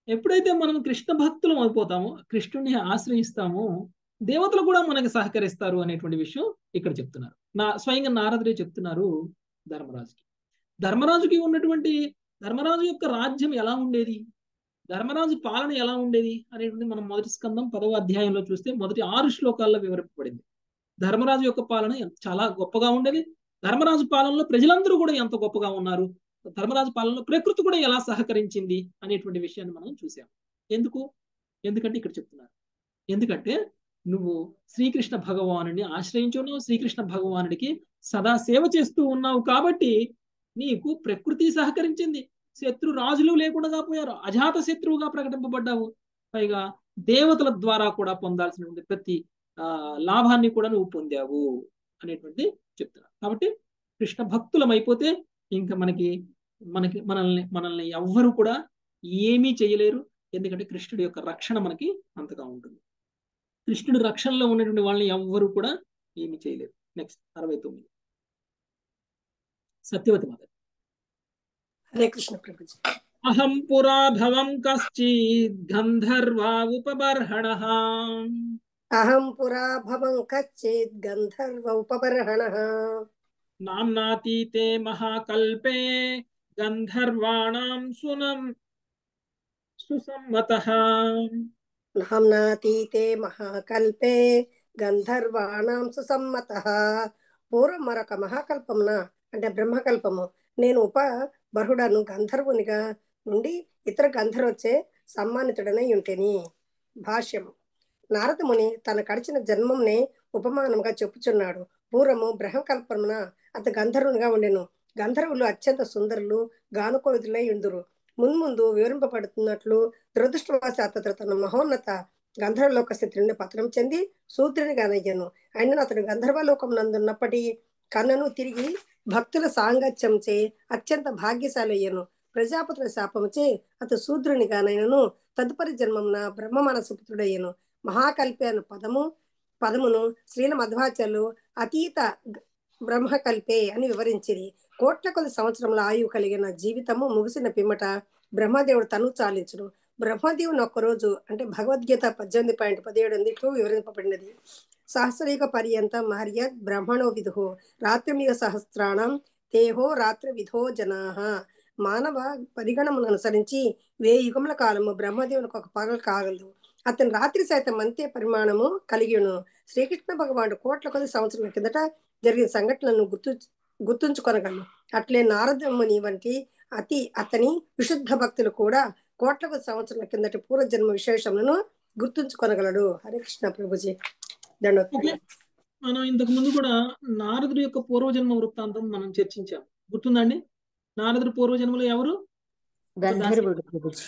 ఎప్పుడైతే మనం కృష్ణ భక్తులం అయిపోతామో కృష్ణుడిని ఆశ్రయిస్తామో దేవతలు కూడా మనకి సహకరిస్తారు అనేటువంటి విషయం ఇక్కడ చెప్తున్నారు. నా స్వయంగా నారదుడే చెప్తున్నారు ధర్మరాజుకి. ధర్మరాజుకి ఉన్నటువంటి ధర్మరాజు యొక్క రాజ్యం ఎలా ఉండేది? ధర్మరాజు పాలన ఎలా ఉండేది అనేటువంటి మనం మొదటి స్కందం పదవ అధ్యాయంలో చూస్తే మొదటి ఆరు శ్లోకాల్లో వివరింపబడింది. ధర్మరాజు యొక్క పాలన చాలా గొప్పగా ఉండేది. ధర్మరాజు పాలనలో ప్రజలందరూ కూడా ఎంత గొప్పగా ఉన్నారు? ధర్మరాజు పాలనలో ప్రకృతి కూడా ఎలా సహకరించింది అనేటువంటి విషయాన్ని మనం చూసాం ఎందుకు? ఎందుకంటే ఇక్కడ చెప్తున్నారు. ఎందుకంటే నువ్వు శ్రీకృష్ణ భగవానుని ఆశ్రయించున్నావు. శ్రీకృష్ణ భగవానుడికి సదా సేవ చేస్తూ ఉన్నావు కాబట్టి నీకు ప్రకృతి సహకరించింది. శత్రు రాజులు లేకుండా పోయారు. అజాత శత్రువుగా ప్రకటింపబడ్డావు. పైగా దేవతల ద్వారా కూడా పొందాల్సినటువంటి ప్రతి ఆ లాభాన్ని కూడా నువ్వు పొందావు అనేటువంటి చెప్తున్నారు. కాబట్టి కృష్ణ భక్తులం అయిపోతే ఇంకా మనకి మనకి మనల్ని మనల్ని ఎవ్వరు కూడా ఏమీ చేయలేరు. ఎందుకంటే కృష్ణుడి యొక్క రక్షణ మనకి అంతగా ఉంటుంది. కృష్ణుడి రక్షణలో ఉన్నటువంటి వాళ్ళని ఎవ్వరు కూడా ఏమి చేయలేరు. నెక్స్ట్ అరవై తొమ్మిది. సత్యవతి మాత హరే కృష్ణ ప్రభుజీ అహం పురా భవం కశ్చిద్ గంధర్వా ఉపబర్హణ అహం పురా భవం కశ్చిత్ గంధర్వ ఉపబర్హణ నామ్నాతీతే మహాకల్పే గంధర్వాణాం సునం సుసమ్మత నామ్నాతీతే మహాకల్పే గంధర్వాణాం సుసమ్మత పూర్వం మరొక మహాకల్పమున అంటే బ్రహ్మకల్పము నేను ఉప బర్హుడను గంధర్వునిగా నుండి ఇతర గంధర్వచ్చే సమ్మానితుడనై ఉంటేని. భాష్యం నారదముని తన కడిచిన జన్మంనే ఉపమానంగా చెప్పుచున్నాడు. పూర్వము బ్రహ్మకల్పమున అత గంధర్వునిగా ఉండెను. గంధర్వులు అత్యంత సుందరులు గానుకోవితులై ఉందురు. మున్ముందు వివరింపబడుతున్నట్లు దురదృష్టవశాత్ అతడు తన మహోన్నత గంధర్వలోక స్థితిని పతనం చెంది శూద్రునిగా నయ్యను. అయిన అతడు గంధర్వలోకం నందున్నప్పటి కన్నను తిరిగి భక్తుల సాంగత్యంచే అత్యంత భాగ్యశాలి అయ్యను ప్రజాపతుల శాపముచే అతడు శూద్రునిగానైనను. తదుపరి జన్మమున బ్రహ్మ మనసుపుత్రుడయ్యను మహాకల్పి అను పదము పదమును శ్రీల మధ్వాచార్యులు అతీత బ్రహ్మకల్పే అని వివరించిరి. కోట్ల కొద్ది సంవత్సరముల ఆయువు కలిగిన జీవితము ముగిసిన పిమ్మట బ్రహ్మదేవుడు తను చాలించును. బ్రహ్మదేవుని ఒక్కరోజు అంటే భగవద్గీత పద్దెనిమిది పాయింట్ పదిహేడు ఇట్లు వివరింపబడినది. సహస్రేక పర్యంత మహర్యత్ బ్రహ్మణో విధో రాత్రిమిగ సహస్రాణం తేహో రాత్రి విధో జనా. మానవ పరిగణమును అనుసరించి వే యుగముల కాలము బ్రహ్మదేవునికి ఒక పగలు కాగలదు. అతని రాత్రి సైతం అంతే పరిమాణము కలిగిను శ్రీకృష్ణ భగవానుడు కోట్ల కొద్ది సంవత్సరాల కిందట జరిగిన సంఘటనలను గుర్తు గుర్తుంచుకొనగలను. అట్లే నారదముని వంటి అతి అతని విశుద్ధ భక్తులు కూడా కోట్ల కొద్ది సంవత్సరాల కిందటి పూర్వజన్మ విశేషములను గుర్తుంచుకొనగలడు. హరే కృష్ణ ప్రభుజీ. మనం ఇంతకు ముందు కూడా నారదుడి యొక్క పూర్వజన్మ వృత్తాంతం మనం చర్చించాం. గుర్తుందండి? నారదుడు పూర్వజన్మలో ఎవరు? గంధర్వుడు ప్రభుజీ.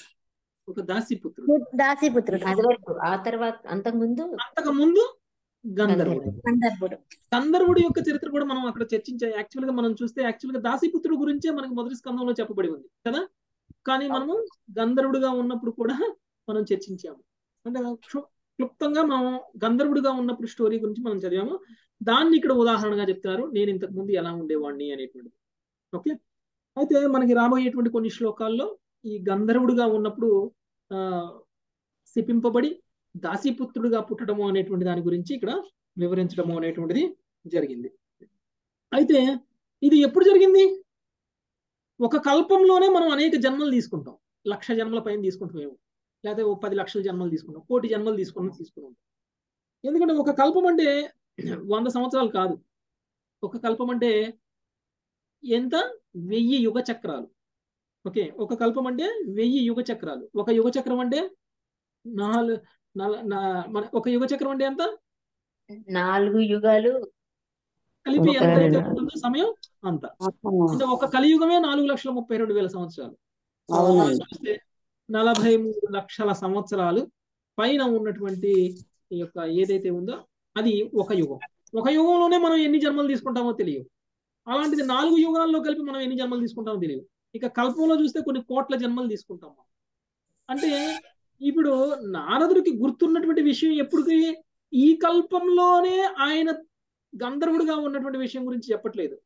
ఒక దాసిపుత్రుడు దాసిపుత్రుడు అది వరకు ఆ తర్వాత అంతకుముందు అంతకు ముందు గంధర్వుడు. గంధర్వుడు. గంధర్వుడి. యొక్క చరిత్ర కూడా మనం అక్కడ చర్చించాం. యాక్చువల్గా మనం చూస్తే యాక్చువల్గా దాసిపుత్రుడు గురించే మనకి మొదటి స్కందంలో చెప్పబడి ఉంది. కదా? కానీ మనము గంధర్వుడిగా ఉన్నప్పుడు కూడా మనం చర్చించాము. అంటే క్షు- క్లుప్తంగా మనం గంధర్వుడిగా ఉన్నప్పుడు స్టోరీ గురించి మనం చదివాము. దాన్ని ఇక్కడ ఉదాహరణగా చెప్తున్నారు. నేను ఇంతకు ముందు ఎలా ఉండేవాడిని అనేటువంటిది. ఓకే? అయితే మనకి రాబోయేటువంటి కొన్ని శ్లోకాల్లో ఈ గంధర్వుడిగా ఉన్నప్పుడు ఆ శిపింపబడి దాసీపుత్రుడిగా పుట్టడము అనేటువంటి దాని గురించి ఇక్కడ వివరించడము అనేటువంటిది జరిగింది. అయితే ఇది ఎప్పుడు జరిగింది? ఒక కల్పంలోనే మనం అనేక జన్మలు తీసుకుంటాం. లక్ష జన్మల పైన తీసుకుంటామేమో లేకపోతే ఓ పది లక్షల జన్మలు తీసుకుంటాం. కోటి జన్మలు తీసుకున్నాం తీసుకున్నాం ఎందుకంటే ఒక కల్పం అంటే వంద సంవత్సరాలు కాదు. ఒక కల్పం అంటే ఎంత? వెయ్యి యుగ చక్రాలు. ఓకే? ఒక కల్పం అంటే వెయ్యి యుగ చక్రాలు. ఒక యుగ చక్రం అంటే నాలుగు మన ఒక యుగ చక్రం అంటే ఎంత? నాలుగు యుగాలు కలిపి ఎంత అయితే ఉంటుందో సమయం? అంత. అంటే ఒక కలియుగమే నాలుగు లక్షల ముప్పై రెండు వేల సంవత్సరాలు. చూస్తే నలభై మూడు లక్షల సంవత్సరాలు పైన ఉన్నటువంటి ఈ యొక్క ఏదైతే ఉందో అది ఒక యుగం. ఒక యుగంలోనే మనం ఎన్ని జన్మలు తీసుకుంటామో తెలియదు. అలాంటిది నాలుగు యుగాల్లో కలిపి మనం ఎన్ని జన్మలు తీసుకుంటామో తెలియదు. ఇక కల్పంలో చూస్తే కొన్ని కోట్ల జన్మలు తీసుకుంటాం మనం. అంటే ఇప్పుడు నారదుడికి గుర్తున్నటువంటి విషయం ఎప్పటికి ఈ కల్పంలోనే ఆయన గంధర్వుడిగా ఉన్నటువంటి విషయం గురించి చెప్పట్లేదు.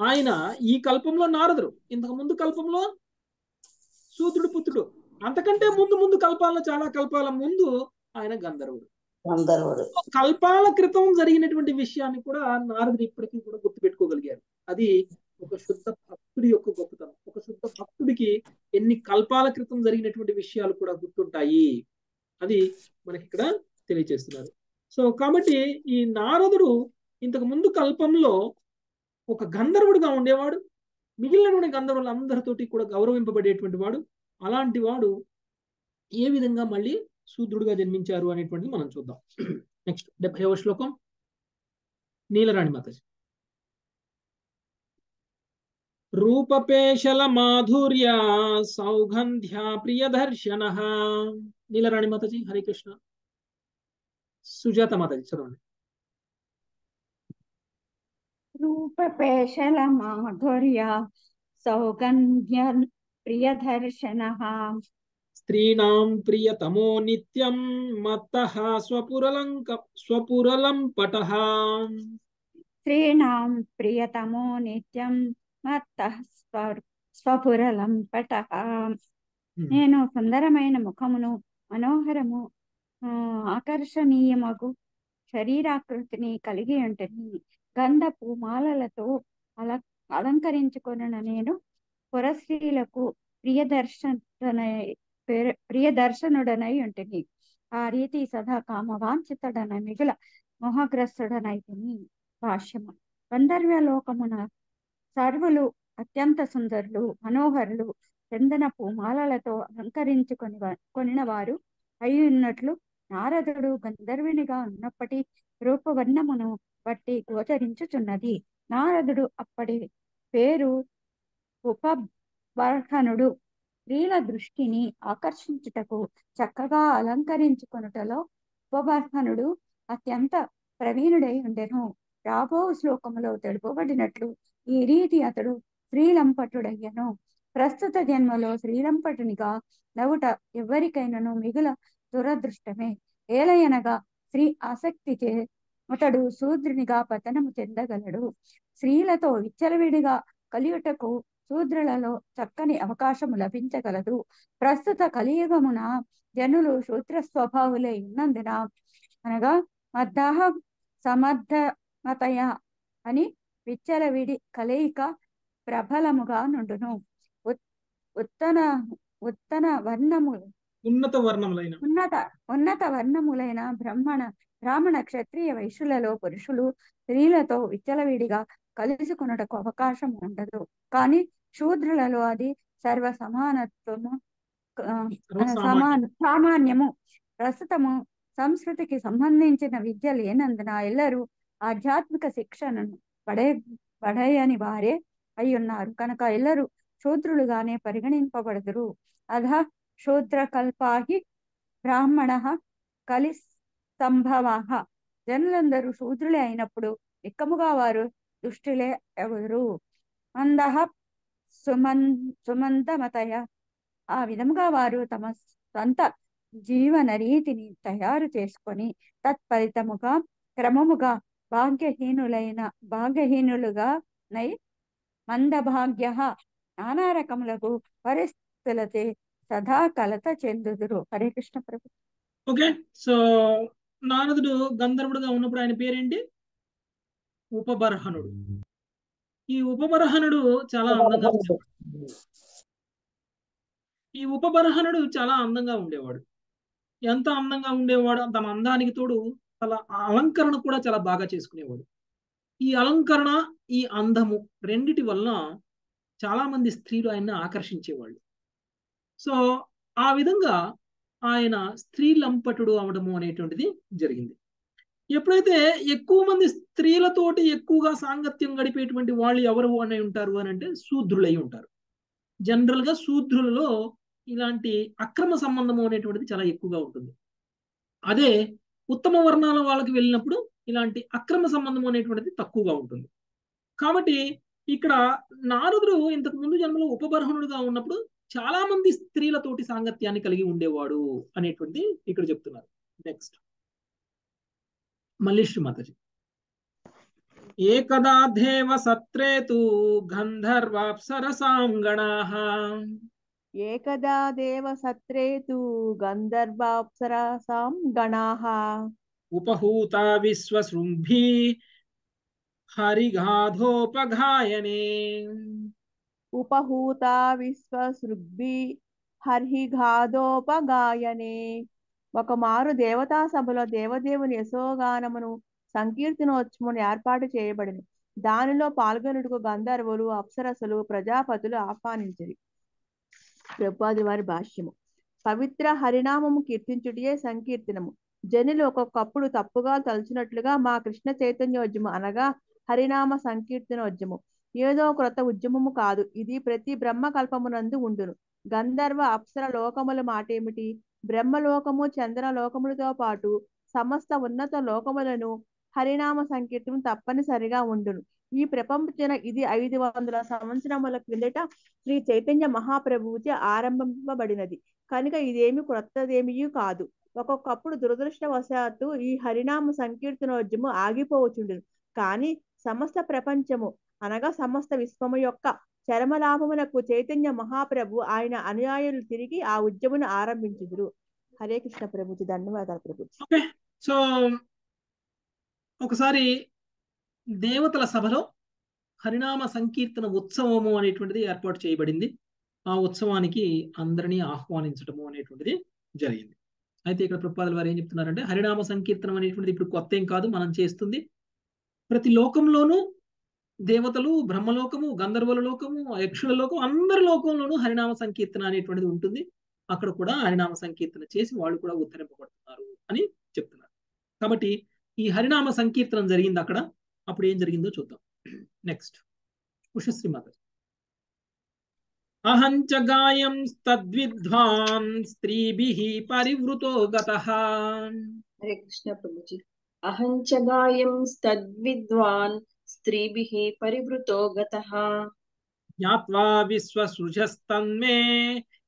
ఆయన ఈ కల్పంలో నారదుడు. ఇంతకు ముందు కల్పంలో శూద్రుడు పుత్రుడు. అంతకంటే ముందు ముందు కల్పాల చాలా కల్పాల ముందు ఆయన గంధర్వుడు. గంధర్వుడు. కల్పాల క్రితం జరిగినటువంటి విషయాన్ని కూడా నారదుడు ఇప్పటికీ కూడా గుర్తుపెట్టుకోగలిగారు అది ఒక శుద్ధ భక్తుడి యొక్క గొప్పతనం. ఒక శుద్ధ భక్తుడికి ఎన్ని కల్పాల క్రితం జరిగినటువంటి విషయాలు కూడా గుర్తుంటాయి? అది మనకి ఇక్కడ తెలియజేస్తున్నారు. సో కాబట్టి ఈ నారదుడు ఇంతకు ముందు కల్పంలో ఒక గంధర్వుడుగా ఉండేవాడు మిగిలినటువంటి గంధర్వులు అందరితోటి కూడా గౌరవింపబడేటువంటి వాడు అలాంటి వాడు ఏ విధంగా మళ్ళీ శూద్రుడుగా జన్మించారు అనేటువంటిది మనం చూద్దాం. నెక్స్ట్ డెబ్బైవ శ్లోకం. నీలరాణి మాతజీ. రూపపేశల మాధుర్య సౌగంధ్యా ప్రియదర్శన. నీలరాణి మాతజీ హరే కృష్ణ. సుజాత మాతజీ చదవండి. రూపపేశల మాధుర్య సౌగంధ్య ప్రియదర్శన స్త్రీణాం ప్రియతమో నిత్యం మత్తః స్వపురలంక స్వపురలంపట స్త్రీణాం ప్రియతమో నిత్యం మత్తః స్వపురలం పట నేను సుందరమైన ముఖమును మనోహరము ఆకర్షణీయమగు శరీరాకృతిని కలిగి ఉంటుంది గంధపు మాలలతో అల అలంకరించుకొన నేను. పురశ్రీలకు ప్రియదర్శన ప్రియదర్శనుడనై ఉంటుంది ఆ రీతి సదా కామ వాంఛితుడన మిగుల మోహగ్రస్తుడనైతిని భాష్యము. గంధర్వ లోకమున సర్వులు అత్యంత సుందరులు మనోహరులు చందనపు మాలలతో అలంకరించుకొని కొనిన వారు అయి ఉన్నట్లు నారదుడు గంధర్వినిగా ఉన్నప్పటి రూపవర్ణమును బట్టి గోచరించుచున్నది. నారదుడు అప్పటి పేరు ఉపబర్హనుడు. స్త్రీల దృష్టిని ఆకర్షించుటకు చక్కగా అలంకరించుకొనుటలో ఉపబర్హనుడు అత్యంత ప్రవీణుడై ఉండెను. రాబో శ్లోకములో తెలుపబడినట్లు ఈ రీతి అతడు శ్రీలంపటుడయ్యను. ప్రస్తుత జన్మలో శ్రీలంపటునిగా నవ్వుట ఎవరికైనాను మిగుల దురదృష్టమే. ఏలయనగా స్త్రీ ఆసక్తిచే అతడు శూద్రునిగా పతనము చెందగలడు. స్త్రీలతో విచ్చలవిడిగా కలియుటకు శూద్రులలో చక్కని అవకాశము లభించగలదు. ప్రస్తుత కలియుగమున జనులు శూద్ర స్వభావులే ఉన్నందున అనగా మద్దాహ సమర్థమతయ అని విచ్చలవిడి కలయిక ప్రబలముగా నుండును. ఉత్తన ఉత్తన వర్ణము ఉన్నత వర్ణములైన. ఉన్నత ఉన్నత వర్ణములైన బ్రహ్మణ బ్రాహ్మణ క్షత్రియ వైశ్యులలో పురుషులు స్త్రీలతో విచ్చలవిడిగా కలుసుకున్నటకు అవకాశం ఉండదు. కానీ శూద్రులలో అది సర్వ సమానత్వము సమాన సామాన్యము. ప్రస్తుతము సంస్కృతికి సంబంధించిన విద్య లేనందున ఎల్లరూ ఆధ్యాత్మిక శిక్షణను పడే పడయని వారే అయి ఉన్నారు కనుక ఎల్లరూ శూద్రులుగానే పరిగణింపబడదురు. అధ శూద్రకల్పాహి బ్రాహ్మణ కలి సంభవ జనులందరూ శూద్రులే అయినప్పుడు నిక్కముగా వారు దుష్టులే ఎవరు మందహ సుమన్ సుమంతమతయ ఆ విధముగా వారు తమ సొంత జీవన రీతిని తయారు చేసుకొని తత్ఫలితముగా క్రమముగా భాగ్యహీనులైన భాగ్యహీనులుగా నై మందభాగ్య నానా రకములకు పరిస్థితులతే సదా కలత చెందుదురు. హరే కృష్ణ ప్రభు. ఓకే సో నారదుడు గంధర్వుడుగా ఉన్నప్పుడు ఆయన పేరేంటి? ఉపబర్హనుడు ఈ ఉపబర్హనుడు చాలా అందంగా ఉండేవాడు. ఈ ఉపబర్హనుడు చాలా అందంగా ఉండేవాడు. ఎంత అందంగా ఉండేవాడు? తన అందానికి తోడు తన అలంకరణ కూడా చాలా బాగా చేసుకునేవాడు. ఈ అలంకరణ ఈ అందము రెండిటి వలన చాలా మంది స్త్రీలు ఆయన్ని ఆకర్షించేవాళ్ళు. సో ఆ విధంగా ఆయన స్త్రీ లంపటుడు అవడము అనేటువంటిది జరిగింది. ఎప్పుడైతే ఎక్కువ మంది స్త్రీలతోటి ఎక్కువగా సాంగత్యం గడిపేటువంటి వాళ్ళు ఎవరు అని ఉంటారు అని అంటే శూద్రులై ఉంటారు. జనరల్గా శూద్రులలో ఇలాంటి అక్రమ సంబంధము అనేటువంటిది చాలా ఎక్కువగా ఉంటుంది. అదే ఉత్తమ వర్ణాల వాళ్ళకి వెళ్ళినప్పుడు ఇలాంటి అక్రమ సంబంధం అనేటువంటిది తక్కువగా ఉంటుంది. కాబట్టి ఇక్కడ నారదుడు ఇంతకు ముందు జన్మలో ఉపబర్హణుడుగా ఉన్నప్పుడు చాలా మంది స్త్రీలతోటి సాంగత్యాన్ని కలిగి ఉండేవాడు అనేటువంటిది ఇక్కడ చెప్తున్నారు. నెక్స్ట్ మల్లిశ్రీ మాతాజీ ఏకదా దేవ సత్రేతు గంధర్వాప్సరసాంగణాః. ఏకదా దేవ సత్రేతు గంధర్వాప్సరసాం గణాః ఉపహూత విశ్వశృంభి హరిగాధోపఘాయనే ఉపహూత విశ్వసృగ్భి హరిఘాధోపగాయనే ఒక మారు దేవతా సభలో దేవదేవుని యశోగానమును సంకీర్తనోత్సవం ఏర్పాటు చేయబడింది దానిలో పాల్గొనుటకు గంధర్వులు అప్సరసులు ప్రజాపతులు ఆహ్వానించిరి. ప్రభుపాది వారి భాష్యము. పవిత్ర హరినామము కీర్తించుటియే సంకీర్తనము. జనులు ఒక్కొక్కప్పుడు తప్పుగా తలచినట్లుగా మా కృష్ణ చైతన్యోద్యమం అనగా హరినామ సంకీర్తనోద్యము. ఏదో క్రొత్త ఉద్యమము కాదు. ఇది ప్రతి బ్రహ్మకల్పమునందు ఉండును. గంధర్వ అప్సర లోకముల మాటేమిటి? బ్రహ్మలోకము చంద్రలోకములతో పాటు సమస్త ఉన్నత లోకములను హరినామ సంకీర్తనం తప్పనిసరిగా ఉండును. ఈ ప్రపంచన ఇది ఐదు వందల సంవత్సరముల క్రిందట శ్రీ చైతన్య మహాప్రభువుచే ఆరంభింపబడినది. కనుక ఇదేమి క్రొత్తదేమీ కాదు. ఒక్కొక్కప్పుడు దురదృష్టవశాత్తు ఈ హరినామ సంకీర్తనోద్యమం ఆగిపోవచ్చుండును. కానీ సమస్త ప్రపంచము అనగా సమస్త విశ్వము యొక్క చరమలాభమునకు చైతన్య మహాప్రభు ఆయన అనుయాయులు తిరిగి ఆ ఉద్యమును ఆరంభించుదురు. హరే కృష్ణ ప్రభుజీ ధన్యవాదాలు ప్రభుజీ. ఓకే సో ఒకసారి దేవతల సభలో హరినామ సంకీర్తన ఉత్సవము అనేటువంటిది ఏర్పాటు చేయబడింది. ఆ ఉత్సవానికి అందరినీ ఆహ్వానించడము అనేటువంటిది జరిగింది. అయితే ఇక్కడ ప్రపాదుల వారు ఏం చెప్తున్నారంటే హరినామ సంకీర్తనం అనేటువంటిది ఇప్పుడు కొత్త ఏం కాదు మనం చేస్తుంది ప్రతి లోకంలోనూ దేవతలు బ్రహ్మలోకము గంధర్వుల లోకము యక్షుల లోకం అందరి లోకంలోనూ హరినామ సంకీర్తన అనేటువంటిది ఉంటుంది. అక్కడ కూడా హరినామ సంకీర్తన చేసి వాళ్ళు కూడా ఉత్తరింపబడుతున్నారు అని చెప్తున్నారు. కాబట్టి ఈ హరినామ సంకీర్తనం జరిగింది అక్కడ. అప్పుడు ఏం జరిగిందో చూద్దాం. నెక్స్ట్ ఉషశ్రీ మాత. అహంచ గాయం తద్విద్వాన్ స్త్రీభి పరివృతో గత. హరే కృష్ణ ప్రభుజీ. అహం చ గాయం తద్విద్వాన్ స్త్రీభిః పరివృతో గతః జ్ఞాత్వా విశ్వసృజస్తన్మే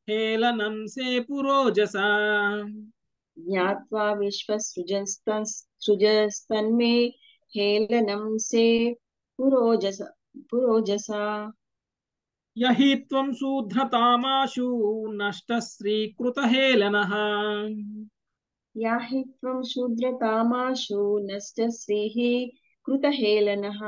హేళనం సే పురోజస జ్ఞాత్వా విశ్వసృజస్తన్ సృజస్తన్మే హేళనం సే పురోజస పురోజస యహి త్వం శూద్రతామాశు నష్టశ్రీకృతహేళనః యాహి త్వం శూద్రతామాశు నష్ట శ్రీహి కృతహేళనః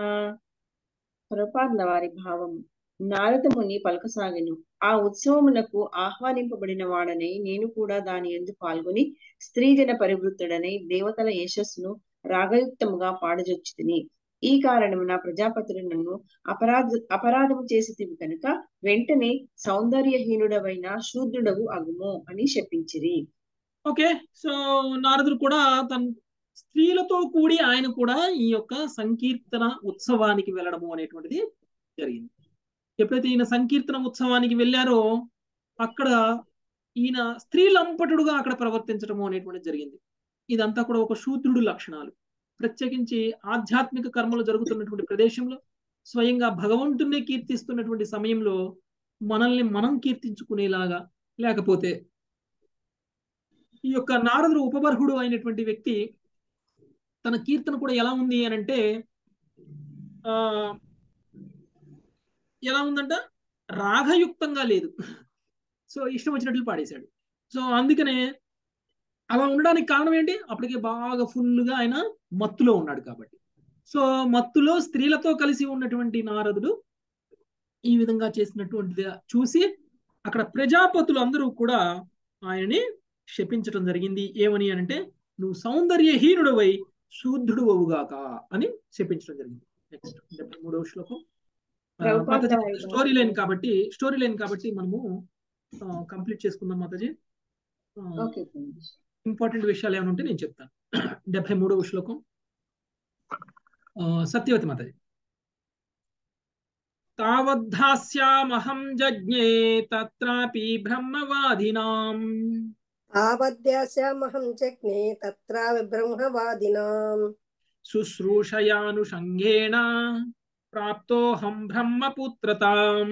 పొరపాట్ల వారి భావం నారదముని పలకసాగెను. ఆ ఉత్సవమునకు ఆహ్వానింపబడిన వాడనై నేను కూడా దాని ఎందు పాల్గొని స్త్రీజన పరివృత్తుడనై దేవతల యశస్సును రాగయుక్తముగా పాడజొచ్చుతిని. ఈ కారణమున ప్రజాపతులు నన్ను అపరాధ అపరాధము చేసి కనుక వెంటనే సౌందర్యహీనుడవైన శూద్రుడవు అగుము అని శపించిరి. ఓకే సో నారదుడు కూడా తన స్త్రీలతో కూడి ఆయన కూడా ఈ యొక్క సంకీర్తన ఉత్సవానికి వెళ్ళడము అనేటువంటిది జరిగింది. ఎప్పుడైతే ఈయన సంకీర్తన ఉత్సవానికి వెళ్ళారో అక్కడ ఈయన స్త్రీలంపటుడుగా అక్కడ ప్రవర్తించడము అనేటువంటిది జరిగింది. ఇదంతా కూడా ఒక శూద్రుడు లక్షణాలు. ప్రత్యేకించి ఆధ్యాత్మిక కర్మలు జరుగుతున్నటువంటి ప్రదేశంలో స్వయంగా భగవంతుణ్ణి కీర్తిస్తున్నటువంటి సమయంలో మనల్ని మనం కీర్తించుకునేలాగా లేకపోతే ఈ యొక్క నారదుడు ఉపబర్హుడు అయినటువంటి వ్యక్తి తన కీర్తన కూడా ఎలా ఉంది అని అంటే ఆ ఎలా ఉందంట? రాగయుక్తంగా లేదు. సో ఇష్టం వచ్చినట్లు పాడేశాడు. సో అందుకనే అలా ఉండడానికి కారణం ఏంటి? అప్పటికే బాగా ఫుల్గా ఆయన మత్తులో ఉన్నాడు కాబట్టి. సో మత్తులో స్త్రీలతో కలిసి ఉన్నటువంటి నారదుడు ఈ విధంగా చేసినటువంటిది చూసి అక్కడ ప్రజాపతులు అందరూ కూడా ఆయన్ని శపించటం జరిగింది. ఏమని అంటే నువ్వు సౌందర్యహీనుడవై శూద్రుడు అవుగాక అని శపించడం జరిగింది. నెక్స్ట్ డెబ్బై మూడవ శ్లోకం. స్టోరీ లైన్ కాబట్టి స్టోరీ లైన్ కాబట్టి మనము కంప్లీట్ చేసుకుందాం మాతాజీ. ఇంపార్టెంట్ విషయాలు ఏమైనా ఉంటే నేను చెప్తాను. డెబ్బై మూడవ శ్లోకం. సత్యవతి మాతాజీ. తావద్ధాస్యామహం జజ్ఞే తత్రాపి బ్రహ్మవాదినాం చక్నే తత్ర బ్రహ్మవాదినాం శుశ్రూషయానుషంగేణ ప్రాప్తోహం బ్రహ్మపుత్రతాం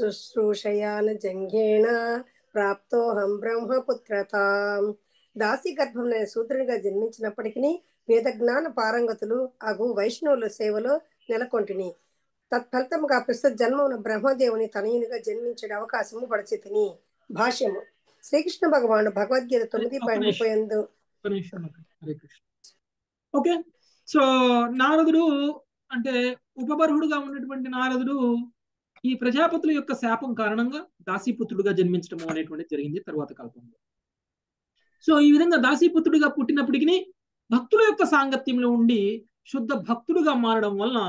శుశ్రూషయాన జంఘేణ ప్రాప్తోహం బ్రహ్మపుత్రతాం దాసి గర్భంలో శూద్రునిగా జన్మించినప్పటికీ వేద జ్ఞాన పారంగతులు అగు వైష్ణవుల సేవలో నెలకొంటిని. తత్ఫలితముగా ప్రస్తుత జన్మమున బ్రహ్మదేవుని తనయునిగా జన్మించే అవకాశము పడిచితిని. భాష్యము. శ్రీకృష్ణ భగవానుడు భగవద్గీత తొమ్మిది పాయింట్ ముప్పై ఎనిమిది. ఓకే. సో నారదుడు అంటే ఉపబర్హుడుగా ఉన్నటువంటి నారదుడు ఈ ప్రజాపతుల యొక్క శాపం కారణంగా దాసీపుత్రుడుగా జన్మించడం అనేటువంటి జరిగింది తర్వాత కల్పంలో సో ఈ విధంగా దాసీపుత్రుడిగా పుట్టినప్పటికీ భక్తుల యొక్క సాంగత్యంలో ఉండి శుద్ధ భక్తుడుగా మారడం వలన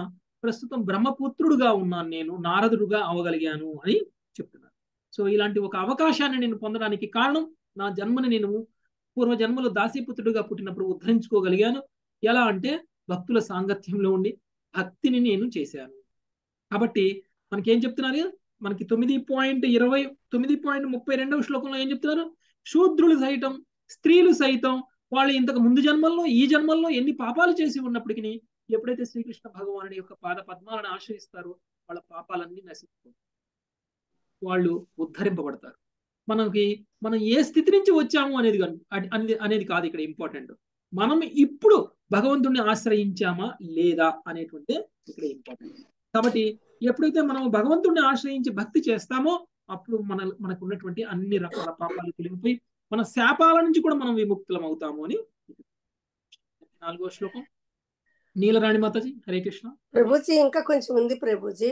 ప్రస్తుతం బ్రహ్మపుత్రుడుగా ఉన్నాను నేను నారదుడుగా అవగలిగాను అని సో ఇలాంటి ఒక అవకాశాన్ని నేను పొందడానికి కారణం నా జన్మని నేను పూర్వజన్మలో దాసీపుత్రుడిగా పుట్టినప్పుడు ఉద్ధరించుకోగలిగాను. ఎలా అంటే భక్తుల సాంగత్యంలో ఉండి భక్తిని నేను చేశాను. కాబట్టి మనకేం చెప్తున్నారు? మనకి తొమ్మిది పాయింట్ ఇరవై తొమ్మిది పాయింట్ ముప్పై రెండవ శ్లోకంలో ఏం చెప్తున్నారు? శూద్రులు సైతం స్త్రీలు సైతం వాళ్ళు ఇంతకు ముందు జన్మల్లో ఈ జన్మల్లో ఎన్ని పాపాలు చేసి ఉన్నప్పటికీ ఎప్పుడైతే శ్రీకృష్ణ భగవానుడి యొక్క పాద పద్మాలను ఆశ్రయిస్తారో వాళ్ళ పాపాలన్నీ నశించుకుంటారు వాళ్ళు ఉద్ధరింపబడతారు. మనకి మనం ఏ స్థితి నుంచి వచ్చాము అనేది అనేది- అనేది కాదు ఇక్కడ ఇంపార్టెంట్ మనం ఇప్పుడు భగవంతుడిని ఆశ్రయించామా లేదా అనేటువంటి ఇక్కడ ఇంపార్టెంట్ కాబట్టి ఎప్పుడైతే మనం భగవంతుడిని ఆశ్రయించి భక్తి చేస్తామో అప్పుడు మన మనకు ఉన్నటువంటి అన్ని రకాల పాపాలు తొలగిపోయి మన శాపాల నుంచి కూడా మనం విముక్తులం అవుతాము అని నాలుగో శ్లోకం. నీలరాణి మాతాజీ హరే కృష్ణ. ప్రభుజీ ఇంకా కొంచెం ఉంది ప్రభుజీ.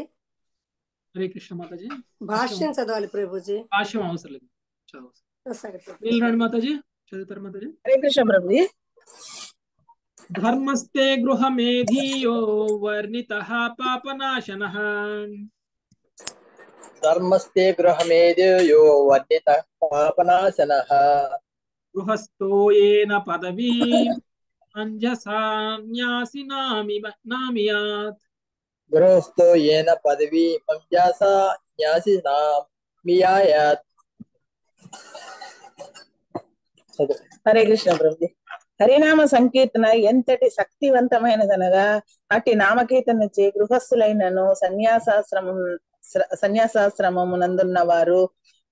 హరే కృష్ణ మాతాజీ భాష్యం చదవాలి ప్రభుజీ భాష్యం అవసరం లేదు చదవదు సరే ప్రభుజీ నీలరాణి మాతాజీ చదువుతారు మాతాజీ హరే కృష్ణ ప్రభుజీ ధర్మస్తే గృహమేధీయో వర్ణిత పాపనాశన ధర్మస్తే గృహమేదేయో వర్ణిత పాపనాశనః గృహస్థో ఏన పదవీ అంజసాన్యాసి నామి నామియాత్ గృహస్థో ఏన పదవీ మంజాస న్యాసినా మియాయాత్ చదువు. హరే కృష్ణ ప్రభుజీ హరినామ సంకీర్తన ఎంతటి శక్తివంతమైనదనగా అట్టి నామకీర్తన చే గృహస్థులైనను సన్యాసాశ్రమం సన్యాసాశ్రమమునందున్న వారు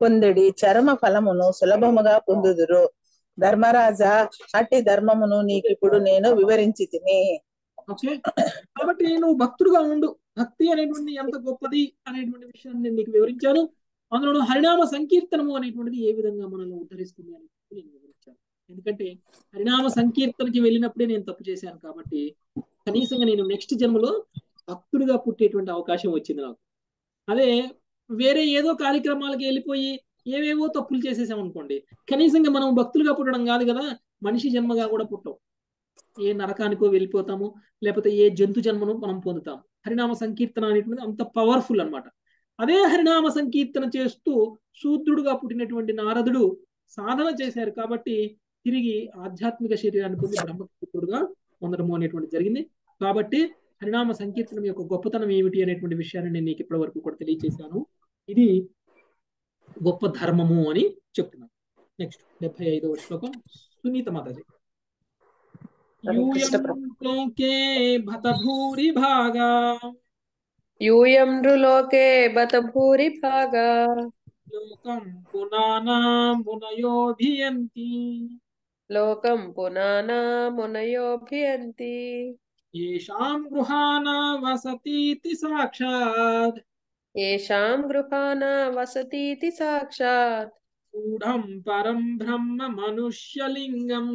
పొందుడి చరమ ఫలమును సులభముగా పొందుదురు ధర్మరాజా అట్టి ధర్మమును నీకిప్పుడు నేను వివరించి తిని ఓకే. కాబట్టి నువ్వు భక్తుడుగా ఉండు. భక్తి అనేటువంటి ఎంత గొప్పది అనేటువంటి విషయాన్ని నేను నీకు వివరించాను. అందులో హరినామ సంకీర్తనము అనేటువంటిది ఏ విధంగా మనల్ని ఉద్ధరిస్తుంది అని నేను వివరించాను. ఎందుకంటే హరినామ సంకీర్తనకి వెళ్ళినప్పుడే నేను తప్పు చేశాను కాబట్టి కనీసంగా నేను నెక్స్ట్ జన్మలో భక్తుడిగా పుట్టేటువంటి అవకాశం వచ్చింది నాకు. అదే వేరే ఏదో కార్యక్రమాలకి వెళ్ళిపోయి ఏవేవో తప్పులు చేసేసాం అనుకోండి కనీసంగా మనం భక్తులుగా పుట్టడం కాదు కదా మనిషి జన్మగా కూడా పుట్టం. ఏ నరకానికో వెళ్ళిపోతాము లేకపోతే ఏ జంతు జన్మను మనం పొందుతాము. హరినామ సంకీర్తన అనేటువంటిది అంత పవర్ఫుల్ అన్నమాట. అదే హరినామ సంకీర్తన చేస్తూ శూద్రుడుగా పుట్టినటువంటి నారదుడు సాధన చేశారు కాబట్టి తిరిగి ఆధ్యాత్మిక శరీరాన్ని పొంది బ్రహ్మపుత్రుడుగా పొందడము అనేటువంటి జరిగింది. కాబట్టి హరినామ సంకీర్తనం యొక్క గొప్పతనం ఏమిటి అనేటువంటి విషయాన్ని నేను నీకు ఇప్పటి వరకు కూడా తెలియజేశాను ఇది గొప్ప ధర్మము అని చెప్తున్నాను. నెక్స్ట్ డెబ్బై ఐదవ శ్లోకం సునీత మాతాజీ. యూయం లోకే భత భూరి భాగా యూయం నృలోకే బత భూరి భాగా లోకం పునానా మునయోభియంతి లోకం పునానా మునయోభియంతి ఏషాం గృహానా వసతీతి సాక్షాత్ ఏషాం గృహానా వసతీతి సాక్షాత్ గూఢం పరం బ్రహ్మ మనుష్యలింగం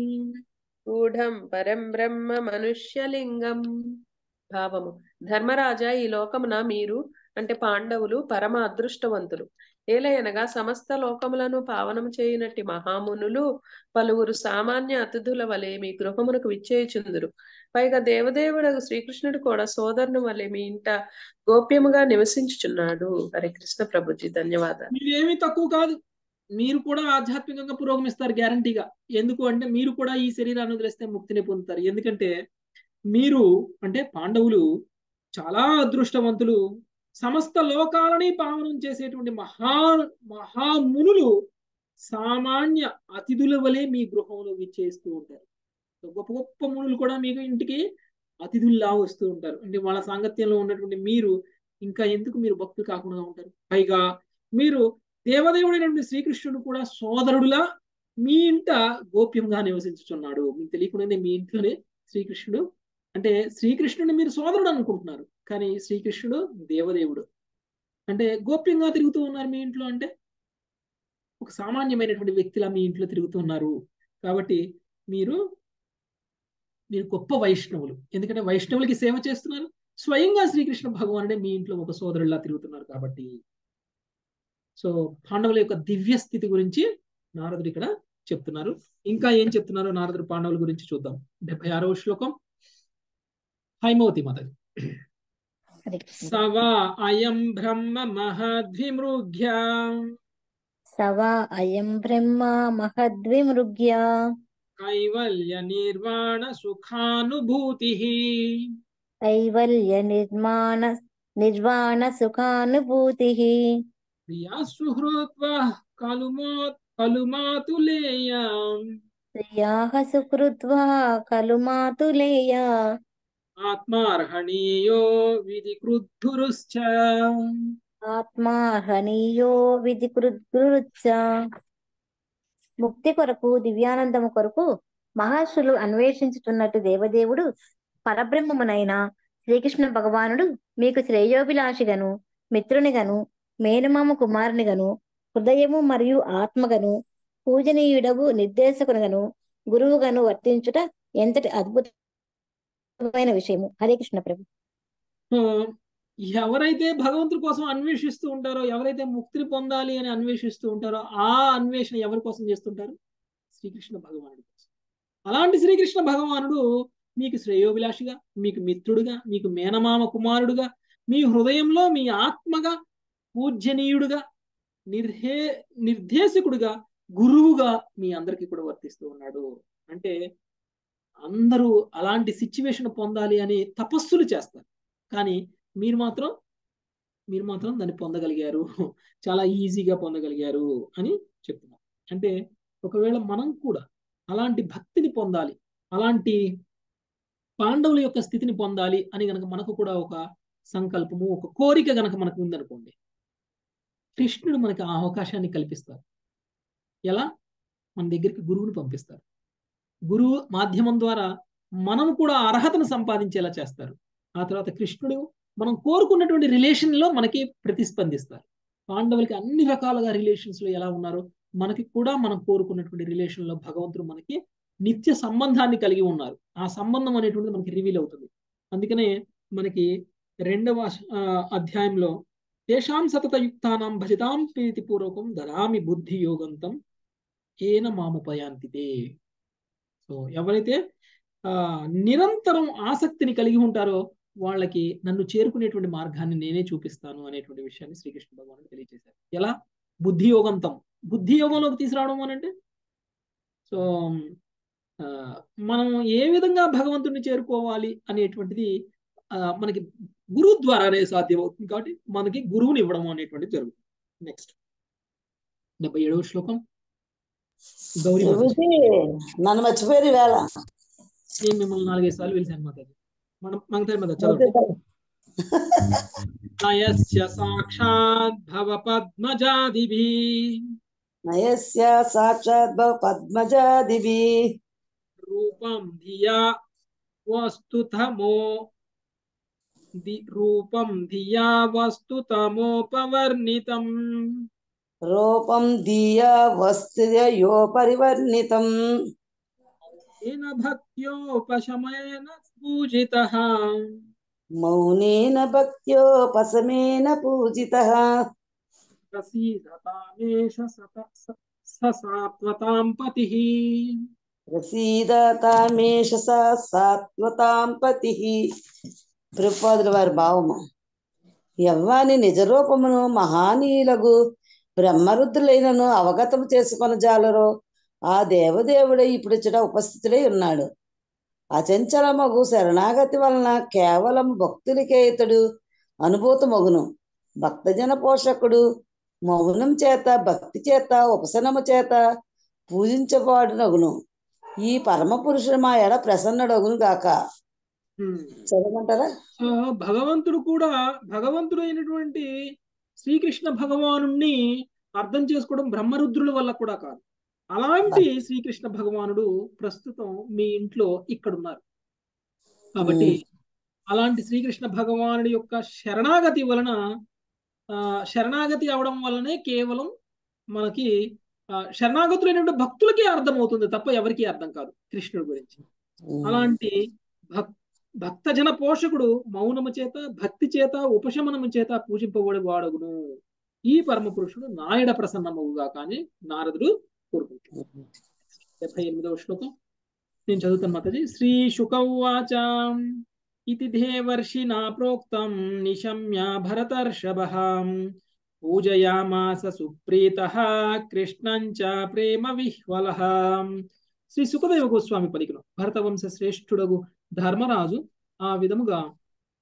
గూఢం పరం బ్రహ్మ మనుష్యలింగం. భావము. ధర్మరాజా ఈ లోకమున మీరు అంటే పాండవులు పరమ అదృష్టవంతులు. ఏలయనగా సమస్త లోకములను పావనం చేయనట్టి మహామునులు పలువురు సామాన్య అతిథుల వలె మీ గృహమునకు విచ్చేయుచుందురు. పైగా దేవదేవుడు శ్రీకృష్ణుడు కూడా సోదరుని వలె మీ ఇంట గోప్యముగా నివసించుచున్నాడు. హరే కృష్ణ ప్రభుజీ ధన్యవాదాలు. మీరేమీ తక్కువ కాదు. మీరు కూడా ఆధ్యాత్మికంగా పురోగమిస్తారు గ్యారంటీగా. ఎందుకు అంటే మీరు కూడా ఈ శరీరాన్ని వదిలేస్తే ముక్తిని పొందుతారు. ఎందుకంటే మీరు అంటే పాండవులు చాలా అదృష్టవంతులు. సమస్త లోకాలని పావనం చేసేటువంటి మహా మహామునులు సామాన్య అతిథుల వలె మీ గృహంలో విచ్చేస్తూ ఉంటారు. గొప్ప గొప్ప మునులు కూడా మీకు ఇంటికి అతిథుల్లా వస్తూ ఉంటారు. అంటే వాళ్ళ సాంగత్యంలో ఉన్నటువంటి మీరు ఇంకా ఎందుకు మీరు భక్తులు కాకుండా ఉంటారు? పైగా మీరు దేవదేవుడైనటువంటి శ్రీకృష్ణుడు కూడా సోదరుడులా మీ ఇంట గోప్యంగా నివసించుచున్నాడు. మీకు తెలియకుండానే మీ ఇంట్లోనే శ్రీకృష్ణుడు అంటే శ్రీకృష్ణుడిని మీరు సోదరుడు అనుకుంటున్నారు కానీ శ్రీకృష్ణుడు దేవదేవుడు. అంటే గోప్యంగా తిరుగుతూ ఉన్నారు మీ ఇంట్లో అంటే? ఒక సామాన్యమైనటువంటి వ్యక్తిలా మీ ఇంట్లో తిరుగుతూ ఉన్నారు. కాబట్టి మీరు మీరు గొప్ప వైష్ణవులు. ఎందుకంటే వైష్ణవులకి సేవ చేస్తున్నారు. స్వయంగా శ్రీకృష్ణ భగవానుడే మీ ఇంట్లో ఒక సోదరుడిలా తిరుగుతున్నారు కాబట్టి. సో పాండవుల యొక్క దివ్య స్థితి గురించి నారదుడు ఇక్కడ చెప్తున్నారు. ఇంకా ఏం చెప్తున్నారు నారదుడు పాండవుల గురించి చూద్దాం. డెబ్బై ఆరవ శ్లోకం. హైమవతి మాతది సవా అయం బ్రహ్మ మహద్విమృగ్య. సవా అయం బ్రహ్మ మహద్విమృగ్య. కైవల్య నిర్వాణ సుఖానుభూతి. కైవల్య నిర్మాణ నిర్వాణ సుఖానుభూతి. ప్రియా సుహృత్వ కలుమాతులేయ ప్రియాః సుకృత్వా ఆత్మార్హణీయో ఆత్మార్హణీయో ముక్తి కొరకు దివ్యానందము కొరకు మహర్షులు అన్వేషించుతున్నట్టు దేవదేవుడు పరబ్రహ్మమునైన శ్రీకృష్ణ భగవానుడు మీకు శ్రేయోభిలాషిగను మిత్రునిగను మేనమామ కుమారునిగను హృదయము మరియు ఆత్మగను పూజనీయుడవు నిర్దేశకునిగను గురువుగను వర్తించుట ఎంతటి అద్భుతమైన విషయము? హరే కృష్ణ ప్రభు. ఎవరైతే భగవంతుడి కోసం అన్వేషిస్తూ ఉంటారో ఎవరైతే ముక్తిని పొందాలి అని అన్వేషిస్తూ ఉంటారో ఆ అన్వేషణ ఎవరి కోసం చేస్తుంటారు? శ్రీకృష్ణ భగవానుడి కోసం. అలాంటి శ్రీకృష్ణ భగవానుడు మీకు శ్రేయోభిలాషిగా మీకు మిత్రుడుగా మీకు మేనమామ కుమారుడుగా మీ హృదయంలో మీ ఆత్మగా పూజనీయుడుగా నిర్హే నిర్దేశకుడుగా గురువుగా మీ అందరికీ కూడా వర్తిస్తూ ఉన్నాడు. అంటే అందరూ అలాంటి సిచ్యువేషన్ పొందాలి అని తపస్సులు చేస్తారు. కానీ మీరు మాత్రం మీరు మాత్రం దాన్ని పొందగలిగారు. చాలా ఈజీగా పొందగలిగారు అని చెప్తున్నారు. అంటే ఒకవేళ మనం కూడా అలాంటి భక్తిని పొందాలి అలాంటి పాండవుల యొక్క స్థితిని పొందాలి అని గనక మనకు కూడా ఒక సంకల్పము ఒక కోరిక గనక మనకు ఉందనుకోండి కృష్ణుడు మనకి ఆ అవకాశాన్ని కల్పిస్తారు. ఎలా? మన దగ్గరికి గురువుని పంపిస్తారు. గురువు మాధ్యమం ద్వారా మనం కూడా అర్హతను సంపాదించేలా చేస్తారు. ఆ తర్వాత కృష్ణుడు మనం కోరుకున్నటువంటి రిలేషన్లో మనకి ప్రతిస్పందిస్తారు. పాండవులకి అన్ని రకాలుగా రిలేషన్స్లో ఎలా ఉన్నారో మనకి కూడా మనం కోరుకున్నటువంటి రిలేషన్లో భగవంతుడు మనకి నిత్య సంబంధాన్ని కలిగి ఉన్నారు. ఆ సంబంధం అనేటువంటిది మనకి రివీల్ అవుతుంది. అందుకనే మనకి రెండవ అధ్యాయంలో తేషాం సతతయుక్తానాం భజతాం ప్రీతిపూర్వకం దదామి బుద్ధి యోగంతం ఏన మాముపయాంతితే సో ఎవరైతే ఆ నిరంతరం ఆసక్తిని కలిగి ఉంటారో వాళ్ళకి నన్ను చేరుకునేటువంటి మార్గాన్ని నేనే చూపిస్తాను అనేటువంటి విషయాన్ని శ్రీకృష్ణ భగవానుడు తెలియజేశారు ఎలా? బుద్ధి యోగంతం బుద్ధి యోగంలోకి తీసుకురావడం అనంటే సో ఆ, మనం ఏ విధంగా భగవంతుడిని చేరుకోవాలి అనేటువంటిది మనకి గురువు ద్వారానే సాధ్యమవుతుంది కాబట్టి మనకి గురువుని ఇవ్వడం అనేటువంటిది జరుగుతుంది నెక్స్ట్ డెబ్బై ఏడవ శ్లోకం గౌరీ మాతాజీ. ప్రభుజీ నన్ను మర్చిపోయారు వేళ నేను మిమ్మల్ని నాలుగైదు సార్లు పిలిచాను మాతాజీ మనం మంగతాయి మాత చదవండి నయస్య సాక్షాత్ భవ పద్మజాదిభి నయస్య సాక్షాత్ భవ పద్మజాదిభి రూపం ధియా వస్తుతమో रूपं धिया वस्तुतमोपवर्णितम्। रूपं धिया वस्तुयोपरिवर्णितम् येन भक्त्योपशमेन पूजितः। मौनेन भक्त्योपशमेन पूजितः। प्रसीदतामेष ससात्वतां पतिः। प्रसीदतामेष सा सात्वतां पतिः। ప్రపాదుల ప్రభుపాదుల వారి భావము. యవ్వాని నిజ రూపమును మహానీయులకు బ్రహ్మరుద్రులైనను అవగతం చేసుకొని జాలరో ఆ దేవదేవుడే ఇప్పుడిచ్చట ఉపస్థితుడై ఉన్నాడు. అచంచలమగు శరణాగతి వలన కేవలం భక్తులకే ఇతడు అనుభూతమగును. భక్తజన పోషకుడు మౌనం చేత భక్తి చేత ఉపశనము చేత పూజించబడునగును. ఈ పరమ పురుషుడు మా ఎడ ప్రసన్నుడగును గాక. చదవమంటారా? భగవంతుడు కూడా భగవంతుడు అయినటువంటి శ్రీకృష్ణ భగవాను అర్థం చేసుకోవడం బ్రహ్మరుద్రుల వల్ల కూడా కాదు. అలాంటి శ్రీకృష్ణ భగవానుడు ప్రస్తుతం మీ ఇంట్లో ఇక్కడ ఉన్నారు కాబట్టి అలాంటి శ్రీకృష్ణ భగవానుడి యొక్క శరణాగతి వలన ఆ శరణాగతి అవడం వల్లనే కేవలం మనకి శరణాగతులైనటువంటి భక్తులకే అర్థమవుతుంది తప్ప ఎవరికీ అర్థం కాదు కృష్ణుడి గురించి. అలాంటి భక్ భక్తజన పోషకుడు మౌనము చేత భక్తి చేత ఉపశమనము చేత పూజింపబడి వాడగును. ఈ పరమ పురుషుడు నాయడ ప్రసన్నమవుగా కానీ నారదుడు కోరుకుంటున్నాడు. డెబ్బై ఎనిమిదవ శ్లోకం. నేను చదువుతాను మాతాజీ. శ్రీ శుకౌవాచ. ఇతి దేవర్షినా ప్రోక్తం నిశమ్య భరతర్షభ. పూజయామాస సుప్రీత కృష్ణంచ ప్రేమ విహ్వల. శ్రీ సుఖదేవ గోస్వామి పలికిన భరతవంశ శ్రేష్ఠుడగు ధర్మరాజు ఆ విధముగా